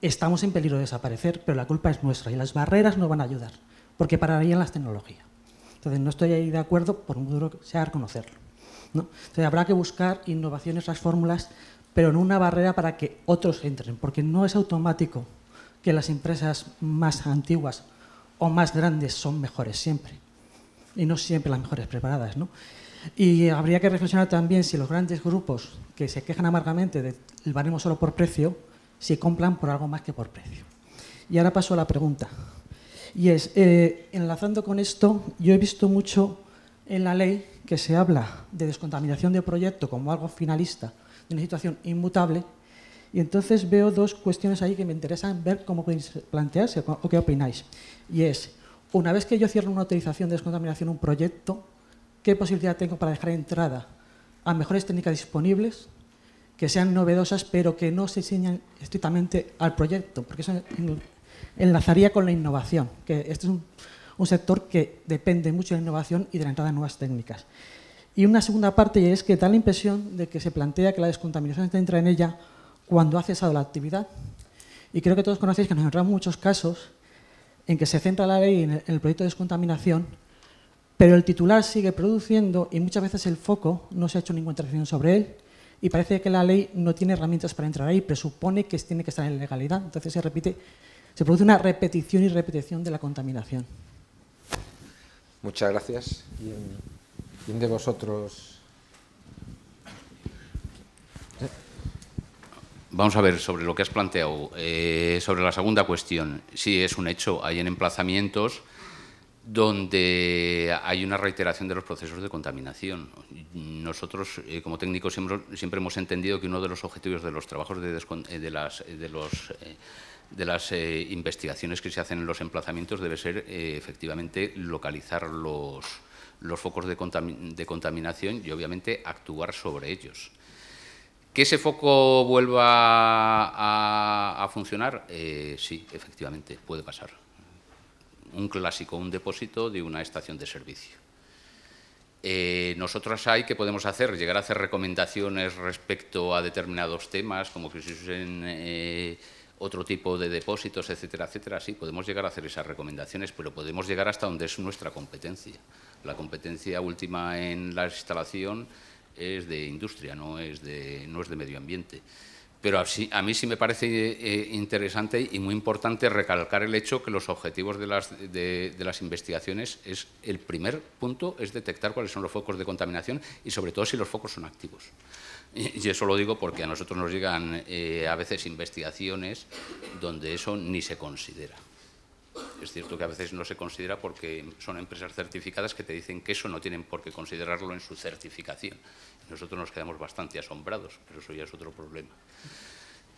estamos en peligro de desaparecer, pero la culpa es nuestra y las barreras no van a ayudar porque pararían las tecnologías. Entonces, no estoy ahí de acuerdo, por muy duro que sea reconocerlo. Entonces, habrá que buscar innovaciones, las fórmulas, pero no una barrera para que otros entren, porque no es automático que las empresas más antiguas o más grandes son mejores siempre, y no siempre las mejores preparadas. Y habría que reflexionar también si los grandes grupos que se quejan amargamente del baremo solo por precio, si compran por algo más que por precio. Y ahora paso a la pregunta. Y es, eh, enlazando con esto, yo he visto mucho en la ley que se habla de descontaminación de proyecto como algo finalista, de una situación inmutable, y entonces veo dos cuestiones ahí que me interesan ver cómo podéis plantearse o qué opináis. Y es, una vez que yo cierro una autorización de descontaminación un proyecto, ¿qué posibilidad tengo para dejar entrada a mejores técnicas disponibles que sean novedosas, pero que no se enseñan estrictamente al proyecto? Porque eso enlazaría con la innovación, que este es un, sector que depende mucho de la innovación y de la entrada de nuevas técnicas. Y una segunda parte es que da la impresión de que se plantea que la descontaminación entra en ella cuando ha cesado la actividad. Y creo que todos conocéis que nos encontramos muchos casos en que se centra la ley en el, proyecto de descontaminación, pero el titular sigue produciendo y muchas veces el foco no se ha hecho ninguna interacción sobre él y parece que la ley no tiene herramientas para entrar ahí, presupone que tiene que estar en legalidad. Entonces se repite se produce una repetición y repetición de la contaminación. Muchas gracias. ¿Quién de vosotros? Vamos a ver sobre lo que has planteado. Eh, sobre la segunda cuestión, sí es un hecho. Hay en emplazamientos donde hay una reiteración de los procesos de contaminación. Nosotros, eh, como técnicos, siempre, hemos entendido que uno de los objetivos de los trabajos de, eh, de, las, de los de las eh, investigaciones que se hacen en los emplazamientos debe ser eh, efectivamente localizar los, focos de, contaminación y obviamente actuar sobre ellos. ¿Que ese foco vuelva a, funcionar? Eh, sí, efectivamente, puede pasar. Un clásico, un depósito de una estación de servicio. nosotros hay que podemos hacer, llegar a hacer recomendaciones respecto a determinados temas, como que se usen otro tipo de depósitos, etcétera, etcétera. Sí, podemos llegar a hacer esas recomendaciones, pero podemos llegar hasta donde es nuestra competencia. La competencia última en la instalación es de industria, no es de, no es de medio ambiente. Pero a, mí sí me parece eh, interesante y muy importante recalcar el hecho que los objetivos de las, de las, investigaciones es, el primer punto es detectar cuáles son los focos de contaminación y sobre todo si los focos son activos. Y eso lo digo porque a nosotros nos llegan eh, a veces investigaciones donde eso ni se considera. Es cierto que a veces no se considera porque son empresas certificadas que te dicen que eso no tienen por qué considerarlo en su certificación. Nosotros nos quedamos bastante asombrados, pero eso ya es otro problema.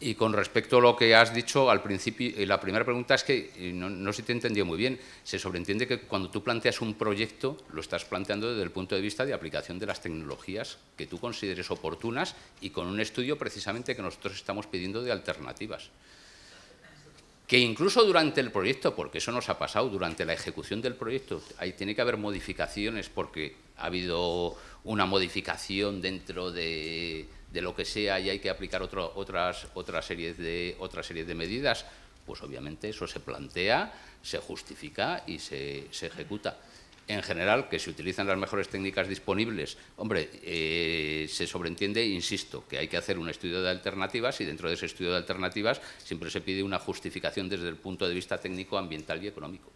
Y con respecto a lo que has dicho al principio, eh, la primera pregunta es que, eh, no, no sé si te he entendido muy bien, se sobreentiende que cuando tú planteas un proyecto, lo estás planteando desde el punto de vista de aplicación de las tecnologías que tú consideres oportunas y con un estudio precisamente que nosotros estamos pidiendo de alternativas. Que incluso durante el proyecto, porque eso nos ha pasado, durante la ejecución del proyecto, ahí tiene que haber modificaciones porque ha habido una modificación dentro de de lo que sea y hay que aplicar otras, otras, series de, otras series de medidas, pues obviamente eso se plantea, se justifica y se, ejecuta. En general, que se utilizan las mejores técnicas disponibles, hombre, eh, se sobreentiende, insisto, que hay que hacer un estudio de alternativas y dentro de ese estudio de alternativas siempre se pide una justificación desde el punto de vista técnico, ambiental y económico.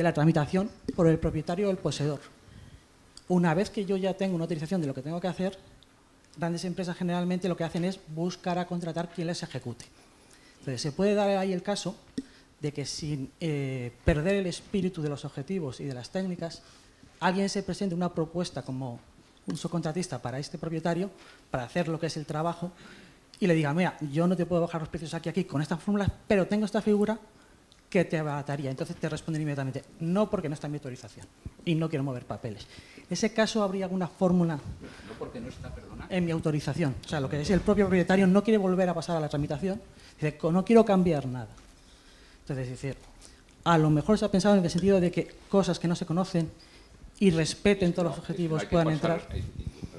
De la tramitación por el propietario o el poseedor. Una vez que yo ya tengo una autorización de lo que tengo que hacer, grandes empresas generalmente lo que hacen es buscar a contratar quien les ejecute. Entonces, se puede dar ahí el caso de que sin eh, perder el espíritu de los objetivos y de las técnicas, alguien se presente una propuesta como un subcontratista para este propietario, para hacer lo que es el trabajo, y le diga, mira, yo no te puedo bajar los precios aquí, aquí, con estas fórmulas, pero tengo esta figura que te abarataría. Entonces te responden inmediatamente, no porque no está en mi autorización y no quiero mover papeles. En ese caso habría alguna fórmula no porque no está, en mi autorización. O sea, lo que es el propio propietario no quiere volver a pasar a la tramitación, dice, no quiero cambiar nada. Entonces, es decir, a lo mejor se ha pensado en el sentido de que cosas que no se conocen y respeten todos los objetivos puedan entrar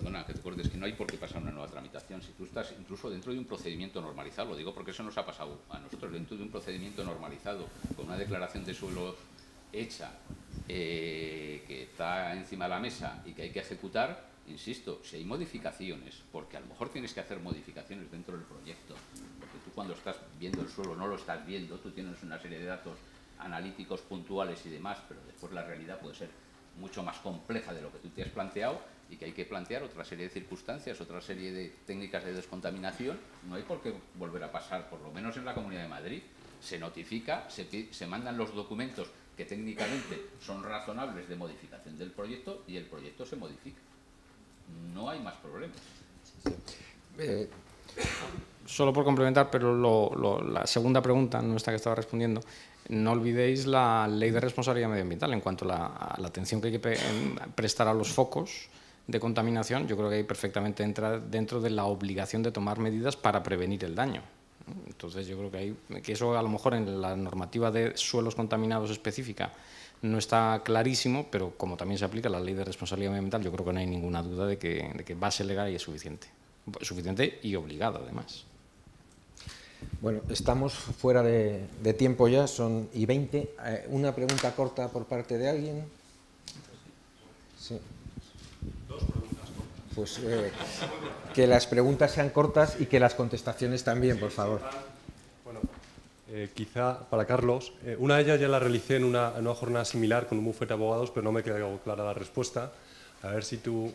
perdona que te acuerdes, que no hay por qué pasar una nueva tramitación. Si tú estás incluso dentro de un procedimiento normalizado, lo digo porque eso nos ha pasado a nosotros, dentro de un procedimiento normalizado, con una declaración de suelo hecha, eh, que está encima de la mesa y que hay que ejecutar, insisto, si hay modificaciones, porque a lo mejor tienes que hacer modificaciones dentro del proyecto, porque tú cuando estás viendo el suelo no lo estás viendo, tú tienes una serie de datos analíticos puntuales y demás, pero después la realidad puede ser mucho más compleja de lo que tú te has planteado y que hay que plantear otra serie de circunstancias, otra serie de técnicas de descontaminación, no hay por qué volver a pasar, por lo menos en la Comunidad de Madrid. Se notifica, se, mandan los documentos que técnicamente son razonables de modificación del proyecto y el proyecto se modifica. No hay más problemas. Eh, solo por complementar, pero la segunda pregunta, no esta que estaba respondiendo, no olvidéis la ley de responsabilidad medioambiental en cuanto a la atención que hay que prestar a los focos de contaminación, yo creo que ahí perfectamente entra dentro de la obligación de tomar medidas para prevenir el daño. Entonces yo creo que, hay, que eso a lo mejor en la normativa de suelos contaminados específica no está clarísimo, pero como también se aplica la ley de responsabilidad medioambiental, yo creo que no hay ninguna duda de que, de que base legal es suficiente. Suficiente y obligado además. Bueno, estamos fuera de, de tiempo ya, son y 20. Eh, una pregunta corta por parte de alguien. Sí. Pues eh, que las preguntas sean cortas y que las contestaciones también, por favor. Bueno, eh, quizá para Carlos, eh, una de ellas ya la realicé en una, jornada similar con un bufete de abogados, pero no me quedó clara la respuesta. A ver si tú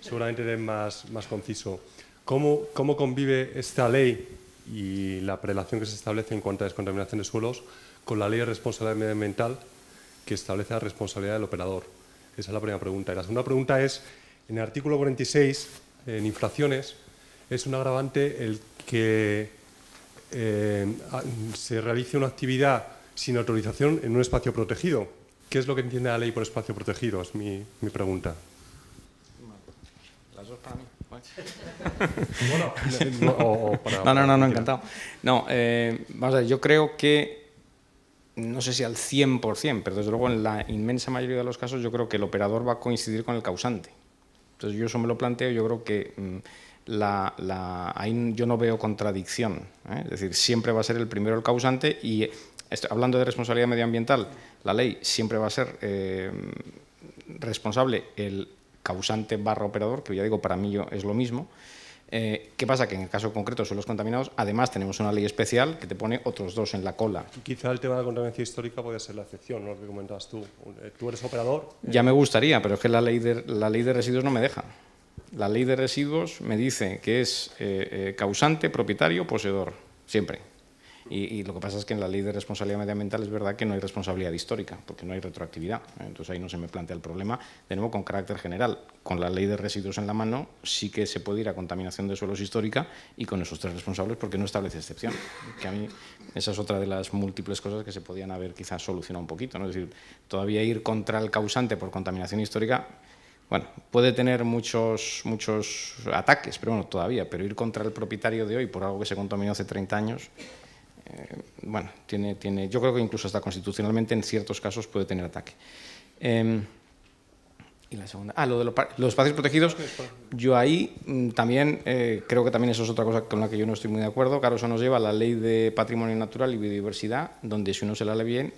seguramente eres más, más conciso. ¿Cómo, ¿Cómo convive esta ley y la prelación que se establece en cuanto a descontaminación de suelos con la ley de responsabilidad medioambiental que establece la responsabilidad del operador? Esa es la primera pregunta. Y la segunda pregunta es, en el artículo 46, en infracciones, es un agravante el que eh, se realice una actividad sin autorización en un espacio protegido. ¿Qué es lo que entiende la ley por espacio protegido? Es mi, pregunta. Las dos para mí. [laughs] no, no, no, no, encantado. No, eh, vamos a ver, yo creo que no sé si al 100%, pero desde luego en la inmensa mayoría de los casos yo creo que el operador va a coincidir con el causante. Entonces yo eso me lo planteo, yo creo que mm, la, ahí yo no veo contradicción. ¿eh? Es decir, siempre va a ser el primero el causante y hablando de responsabilidad medioambiental, la ley siempre va a ser eh, responsable el causante barra operador, que ya digo, para mí yo es lo mismo, eh, ¿Qué pasa? Que en el caso concreto son los contaminados, además tenemos una ley especial que te pone otros dos en la cola. Quizá el tema de la contaminación histórica puede ser la excepción, ¿no? lo que comentabas tú. Eh, tú eres operador. Ya me gustaría, pero es que la ley de, la ley de residuos no me deja. La ley de residuos me dice que es eh, causante, propietario, poseedor, siempre. Y, lo que pasa es que en la ley de responsabilidad medioambiental es verdad que no hay responsabilidad histórica, porque no hay retroactividad. Entonces ahí no se me plantea el problema, de nuevo con carácter general. Con la ley de residuos en la mano sí que se puede ir a contaminación de suelos histórica y con esos tres responsables porque no establece excepción. Que a mí esa es otra de las múltiples cosas que se podían haber quizás solucionado un poquito. Es decir, todavía ir contra el causante por contaminación histórica bueno, puede tener muchos, muchos ataques, pero bueno, todavía, pero ir contra el propietario de hoy por algo que se contaminó hace 30 años, bueno, tiene, tiene, yo creo que incluso hasta constitucionalmente en ciertos casos puede tener ataque. Em, y la segunda, ah, lo de los, espacios protegidos, yo ahí mm, también eh, creo que también eso es otra cosa con la que yo no estoy muy de acuerdo. Claro, eso nos lleva a la ley de patrimonio natural y biodiversidad, donde si uno se la lee bien,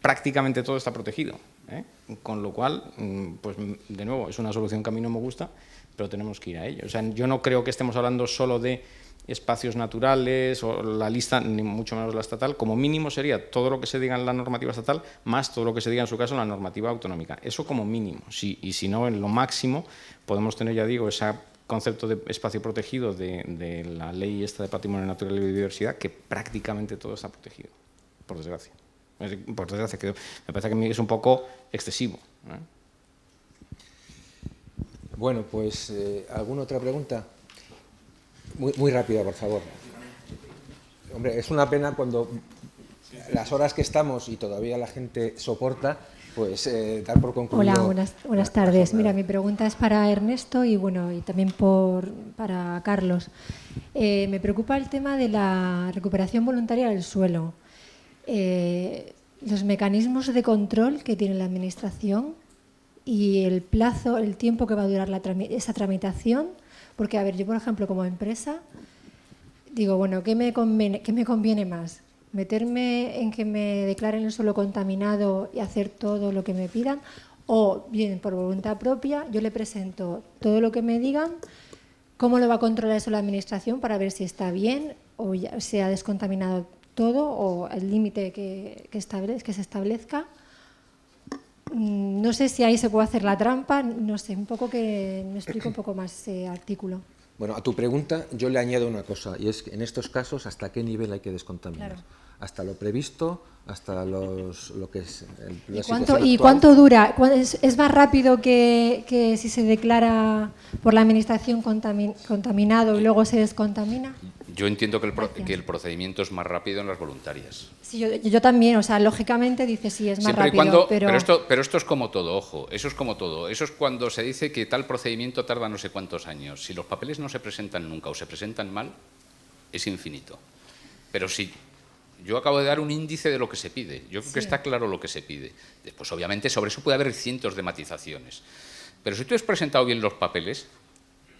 prácticamente todo está protegido. ¿eh? Con lo cual, mm, pues de nuevo, es una solución que a mí no me gusta, pero tenemos que ir a ello. O sea, yo no creo que estemos hablando solo de espacios naturales o la lista, ni mucho menos la estatal, como mínimo sería todo lo que se diga en la normativa estatal más todo lo que se diga en su caso en la normativa autonómica. Eso como mínimo. Sí, y si no, en lo máximo podemos tener, ya digo, ese concepto de espacio protegido de, la ley esta de patrimonio natural y biodiversidad, que prácticamente todo está protegido, por desgracia. Por desgracia, que me parece que es un poco excesivo. ¿eh? Bueno, pues, eh, ¿alguna otra pregunta? Muy, muy rápida, por favor. Hombre, es una pena cuando las horas que estamos y todavía la gente soporta, pues eh, dar por concluido. Hola, buenas, buenas tardes. Mira, mi pregunta es para Ernesto y bueno y también por, para Carlos. Eh, me preocupa el tema de la recuperación voluntaria del suelo. Eh, los mecanismos de control que tiene la Administración y el plazo, el tiempo que va a durar la, esa tramitación porque, a ver, yo, por ejemplo, como empresa, digo, bueno, ¿qué me conviene, más? ¿Meterme en que me declaren el suelo contaminado y hacer todo lo que me pidan? O bien, por voluntad propia, yo le presento todo lo que me digan, cómo lo va a controlar eso la Administración para ver si está bien o ya se ha descontaminado todo o el límite que, que, se establezca no sé si ahí se puede hacer la trampa, no sé, un poco que me explico un poco más ese artículo. Bueno, a tu pregunta yo le añado una cosa, y es que en estos casos, ¿hasta qué nivel hay que descontaminar? Hasta lo previsto, hasta los, lo que es... El, ¿Y, cuánto, ¿Y cuánto dura? ¿Es, más rápido que, que, si se declara por la Administración contaminado y luego se descontamina? Yo entiendo que el, que el, procedimiento es más rápido en las voluntarias. Sí, yo, también, o sea, lógicamente dice sí, es más rápido. pero... esto, pero esto es como todo, ojo, eso es como todo. Eso es cuando se dice que tal procedimiento tarda no sé cuántos años. Si los papeles no se presentan nunca o se presentan mal, es infinito. Pero si yo acabo de dar un índice de lo que se pide, yo creo que está claro lo que se pide. Después, obviamente, sobre eso puede haber cientos de matizaciones. Pero si tú has presentado bien los papeles,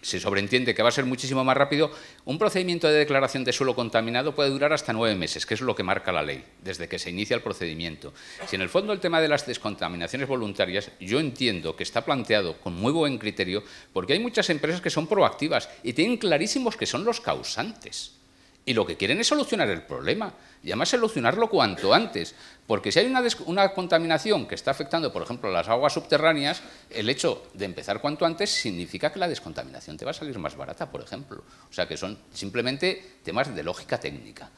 se sobreentiende que va a ser muchísimo más rápido, un procedimiento de declaración de suelo contaminado puede durar hasta nueve meses, que es lo que marca la ley, desde que se inicia el procedimiento. Si en el fondo el tema de las descontaminaciones voluntarias, yo entiendo que está planteado con muy buen criterio, porque hay muchas empresas que son proactivas y tienen clarísimos que son los causantes. Y lo que quieren es solucionar el problema, y además solucionarlo cuanto antes, porque si hay una, contaminación que está afectando, por ejemplo, las aguas subterráneas, el hecho de empezar cuanto antes significa que la descontaminación te va a salir más barata, por ejemplo. O sea que son simplemente temas de lógica técnica.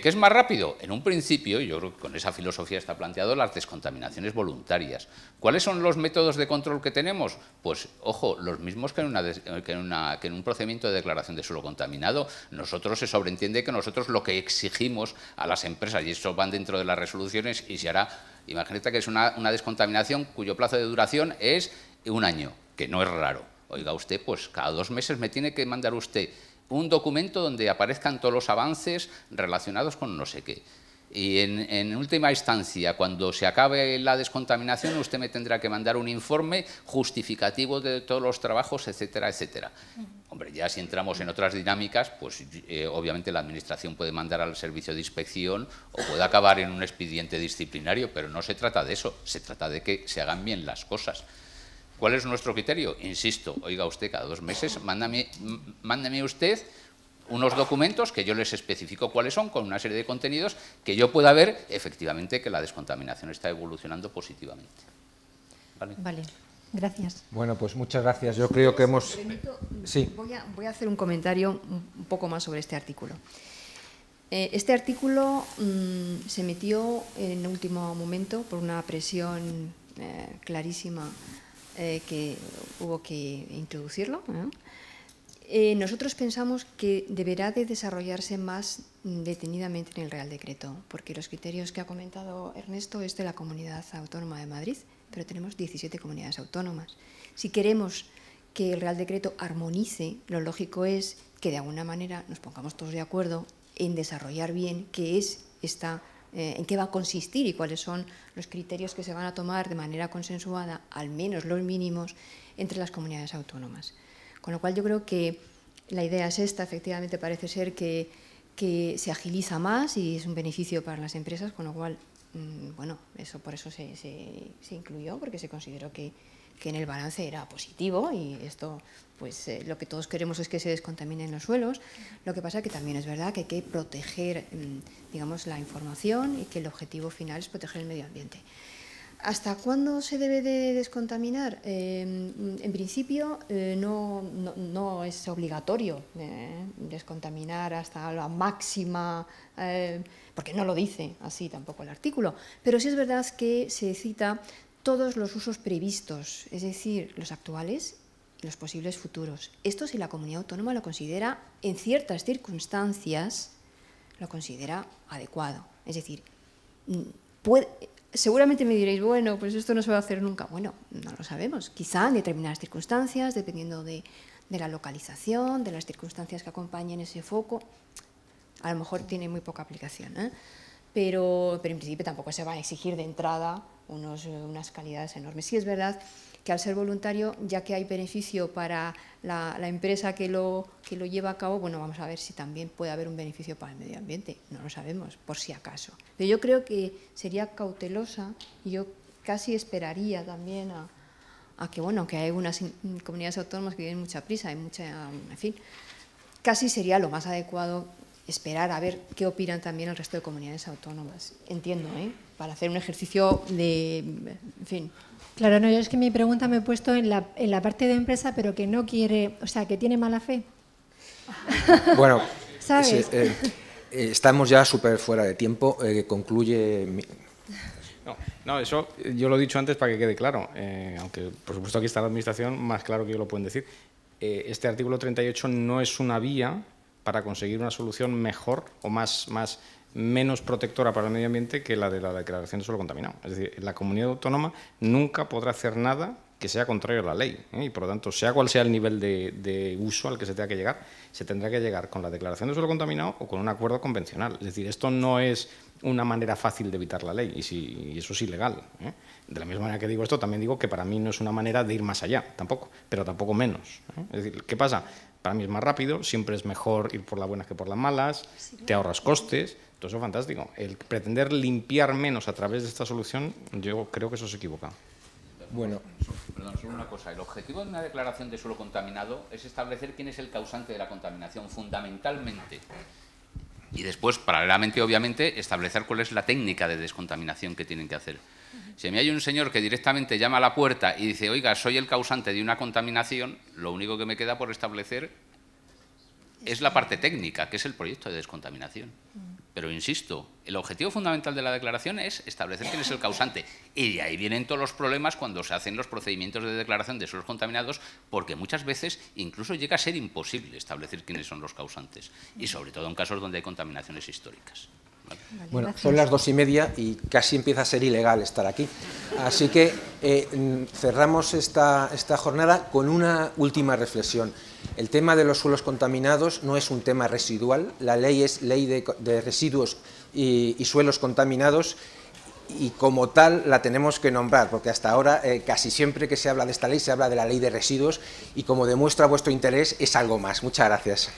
¿Qué, es más rápido? En un principio, yo creo que con esa filosofía está planteado las descontaminaciones voluntarias. ¿Cuáles son los métodos de control que tenemos? Pues, ojo, los mismos que en, un procedimiento de declaración de suelo contaminado. Nosotros se sobreentiende que nosotros lo que exigimos a las empresas, y eso van dentro de las resoluciones, y se hará, imagínate que es una descontaminación cuyo plazo de duración es un año, que no es raro. Oiga usted, pues cada dos meses me tiene que mandar usted un documento donde aparezcan todos los avances relacionados con no sé qué. Y en, última instancia, cuando se acabe la descontaminación, usted me tendrá que mandar un informe justificativo de todos los trabajos, etcétera, etcétera. Hombre, ya si entramos en otras dinámicas, pues eh, obviamente la Administración puede mandar al servicio de inspección o puede acabar en un expediente disciplinario, pero no se trata de eso, se trata de que se hagan bien las cosas. ¿Cuál es nuestro criterio? Insisto, oiga usted, cada dos meses, mándame, mándame usted unos documentos que yo les especifico cuáles son, con una serie de contenidos, que yo pueda ver efectivamente que la descontaminación está evolucionando positivamente. Vale, gracias. Bueno, pues muchas gracias. Yo creo que hemos... sí. Voy a, hacer un comentario un poco más sobre este artículo. Eh, este artículo mm, se metió en último momento por una presión eh, clarísima eh, que hubo que introducirlo. Eh, nosotros pensamos que deberá de desarrollarse más detenidamente en el Real Decreto, porque los criterios que ha comentado Ernesto es de la Comunidad Autónoma de Madrid, pero tenemos 17 comunidades autónomas. Si queremos que el Real Decreto armonice, lo lógico es que de alguna manera nos pongamos todos de acuerdo en desarrollar bien qué es esta, eh, en qué va a consistir y cuáles son los criterios que se van a tomar de manera consensuada, al menos los mínimos, entre las comunidades autónomas. Con lo cual yo creo que la idea es esta, efectivamente parece ser que, se agiliza más y es un beneficio para las empresas, con lo cual, mm, bueno, eso por eso se, se incluyó, porque se consideró que, que en el balance era positivo y esto, pues eh, lo que todos queremos es que se descontaminen los suelos. Lo que pasa que también es verdad que hay que proteger, mm, digamos, la información y que el objetivo final es proteger el medio ambiente. ¿Hasta cuándo se debe de descontaminar? Eh, en principio eh, no, no, no, es obligatorio eh, descontaminar hasta la máxima, porque no lo dice así tampoco el artículo, pero sí es verdad que se cita todos los usos previstos, es decir, los actuales y los posibles futuros. Esto si la comunidad autónoma lo considera, en ciertas circunstancias, lo considera adecuado. Es decir, mm, seguramente me diréis, bueno, pues esto no se va a hacer nunca. Bueno, no lo sabemos. Quizá en determinadas circunstancias, dependiendo de, de la localización, de las circunstancias que acompañen ese foco, a lo mejor tiene muy poca aplicación. ¿eh? Pero, pero en principio tampoco se va a exigir de entrada unos, unas calidades enormes. Sí es verdad que al ser voluntario, ya que hay beneficio para la, la, empresa que lo, que lo lleva a cabo, bueno, vamos a ver si también puede haber un beneficio para el medio ambiente. No lo sabemos, por si acaso. Pero yo creo que sería cautelosa y yo casi esperaría también a, a que, bueno, que hay algunas comunidades autónomas que tienen mucha prisa, hay mucha, en fin, casi sería lo más adecuado esperar a ver qué opinan también el resto de comunidades autónomas. Entiendo, ¿eh? Para hacer un ejercicio de, en fin, Claro, no, yo es que mi pregunta me he puesto en la, en la parte de empresa, pero que no quiere, o sea, que tiene mala fe. [laughs] Bueno, ¿sabes? Sí, eh, eh, estamos ya súper fuera de tiempo. Eh, concluye. Mi... No, no, eso yo lo he dicho antes para que quede claro, eh, aunque por supuesto aquí está la Administración, más claro que yo lo pueden decir. este artículo 38 no es una vía para conseguir una solución mejor o más, menos protectora para el medio ambiente que la de la declaración de suelo contaminado. Es decir, la comunidad autónoma nunca podrá hacer nada que sea contrario a la ley ¿eh? y por lo tanto, sea cual sea el nivel de, uso al que se tenga que llegar, se tendrá que llegar con la declaración de suelo contaminado o con un acuerdo convencional. Es decir, esto no es una manera fácil de evitar la ley y eso es ilegal. ¿eh? De la misma manera que digo esto, también digo que para mí no es una manera de ir más allá, tampoco, pero tampoco menos. ¿eh? Es decir, ¿qué pasa? Para mí es más rápido, siempre es mejor ir por las buenas que por las malas, te ahorras costes, todo eso es fantástico. El pretender limpiar menos a través de esta solución, yo creo que eso se equivoca. Bueno, perdón, solo una cosa. El objetivo de una declaración de suelo contaminado es establecer quién es el causante de la contaminación, fundamentalmente. Y después, paralelamente, obviamente, establecer cuál es la técnica de descontaminación que tienen que hacer. Si a mí hay un señor que directamente llama a la puerta y dice, oiga, soy el causante de una contaminación, lo único que me queda por establecer es la parte técnica, que es el proyecto de descontaminación. Pero insisto, el objetivo fundamental de la declaración es establecer quién es el causante. Y de ahí vienen todos los problemas cuando se hacen los procedimientos de declaración de suelos contaminados, porque muchas veces incluso llega a ser imposible establecer quiénes son los causantes. Y sobre todo en casos donde hay contaminaciones históricas. Vale. Bueno, Gracias. son las dos y media y casi empieza a ser ilegal estar aquí. Así que eh, cerramos esta, esta jornada con una última reflexión. El tema de los suelos contaminados no es un tema residual, la ley es ley de, de residuos y, y, suelos contaminados y como tal la tenemos que nombrar, porque hasta ahora eh, casi siempre que se habla de esta ley se habla de la ley de residuos y como demuestra vuestro interés es algo más. Muchas gracias.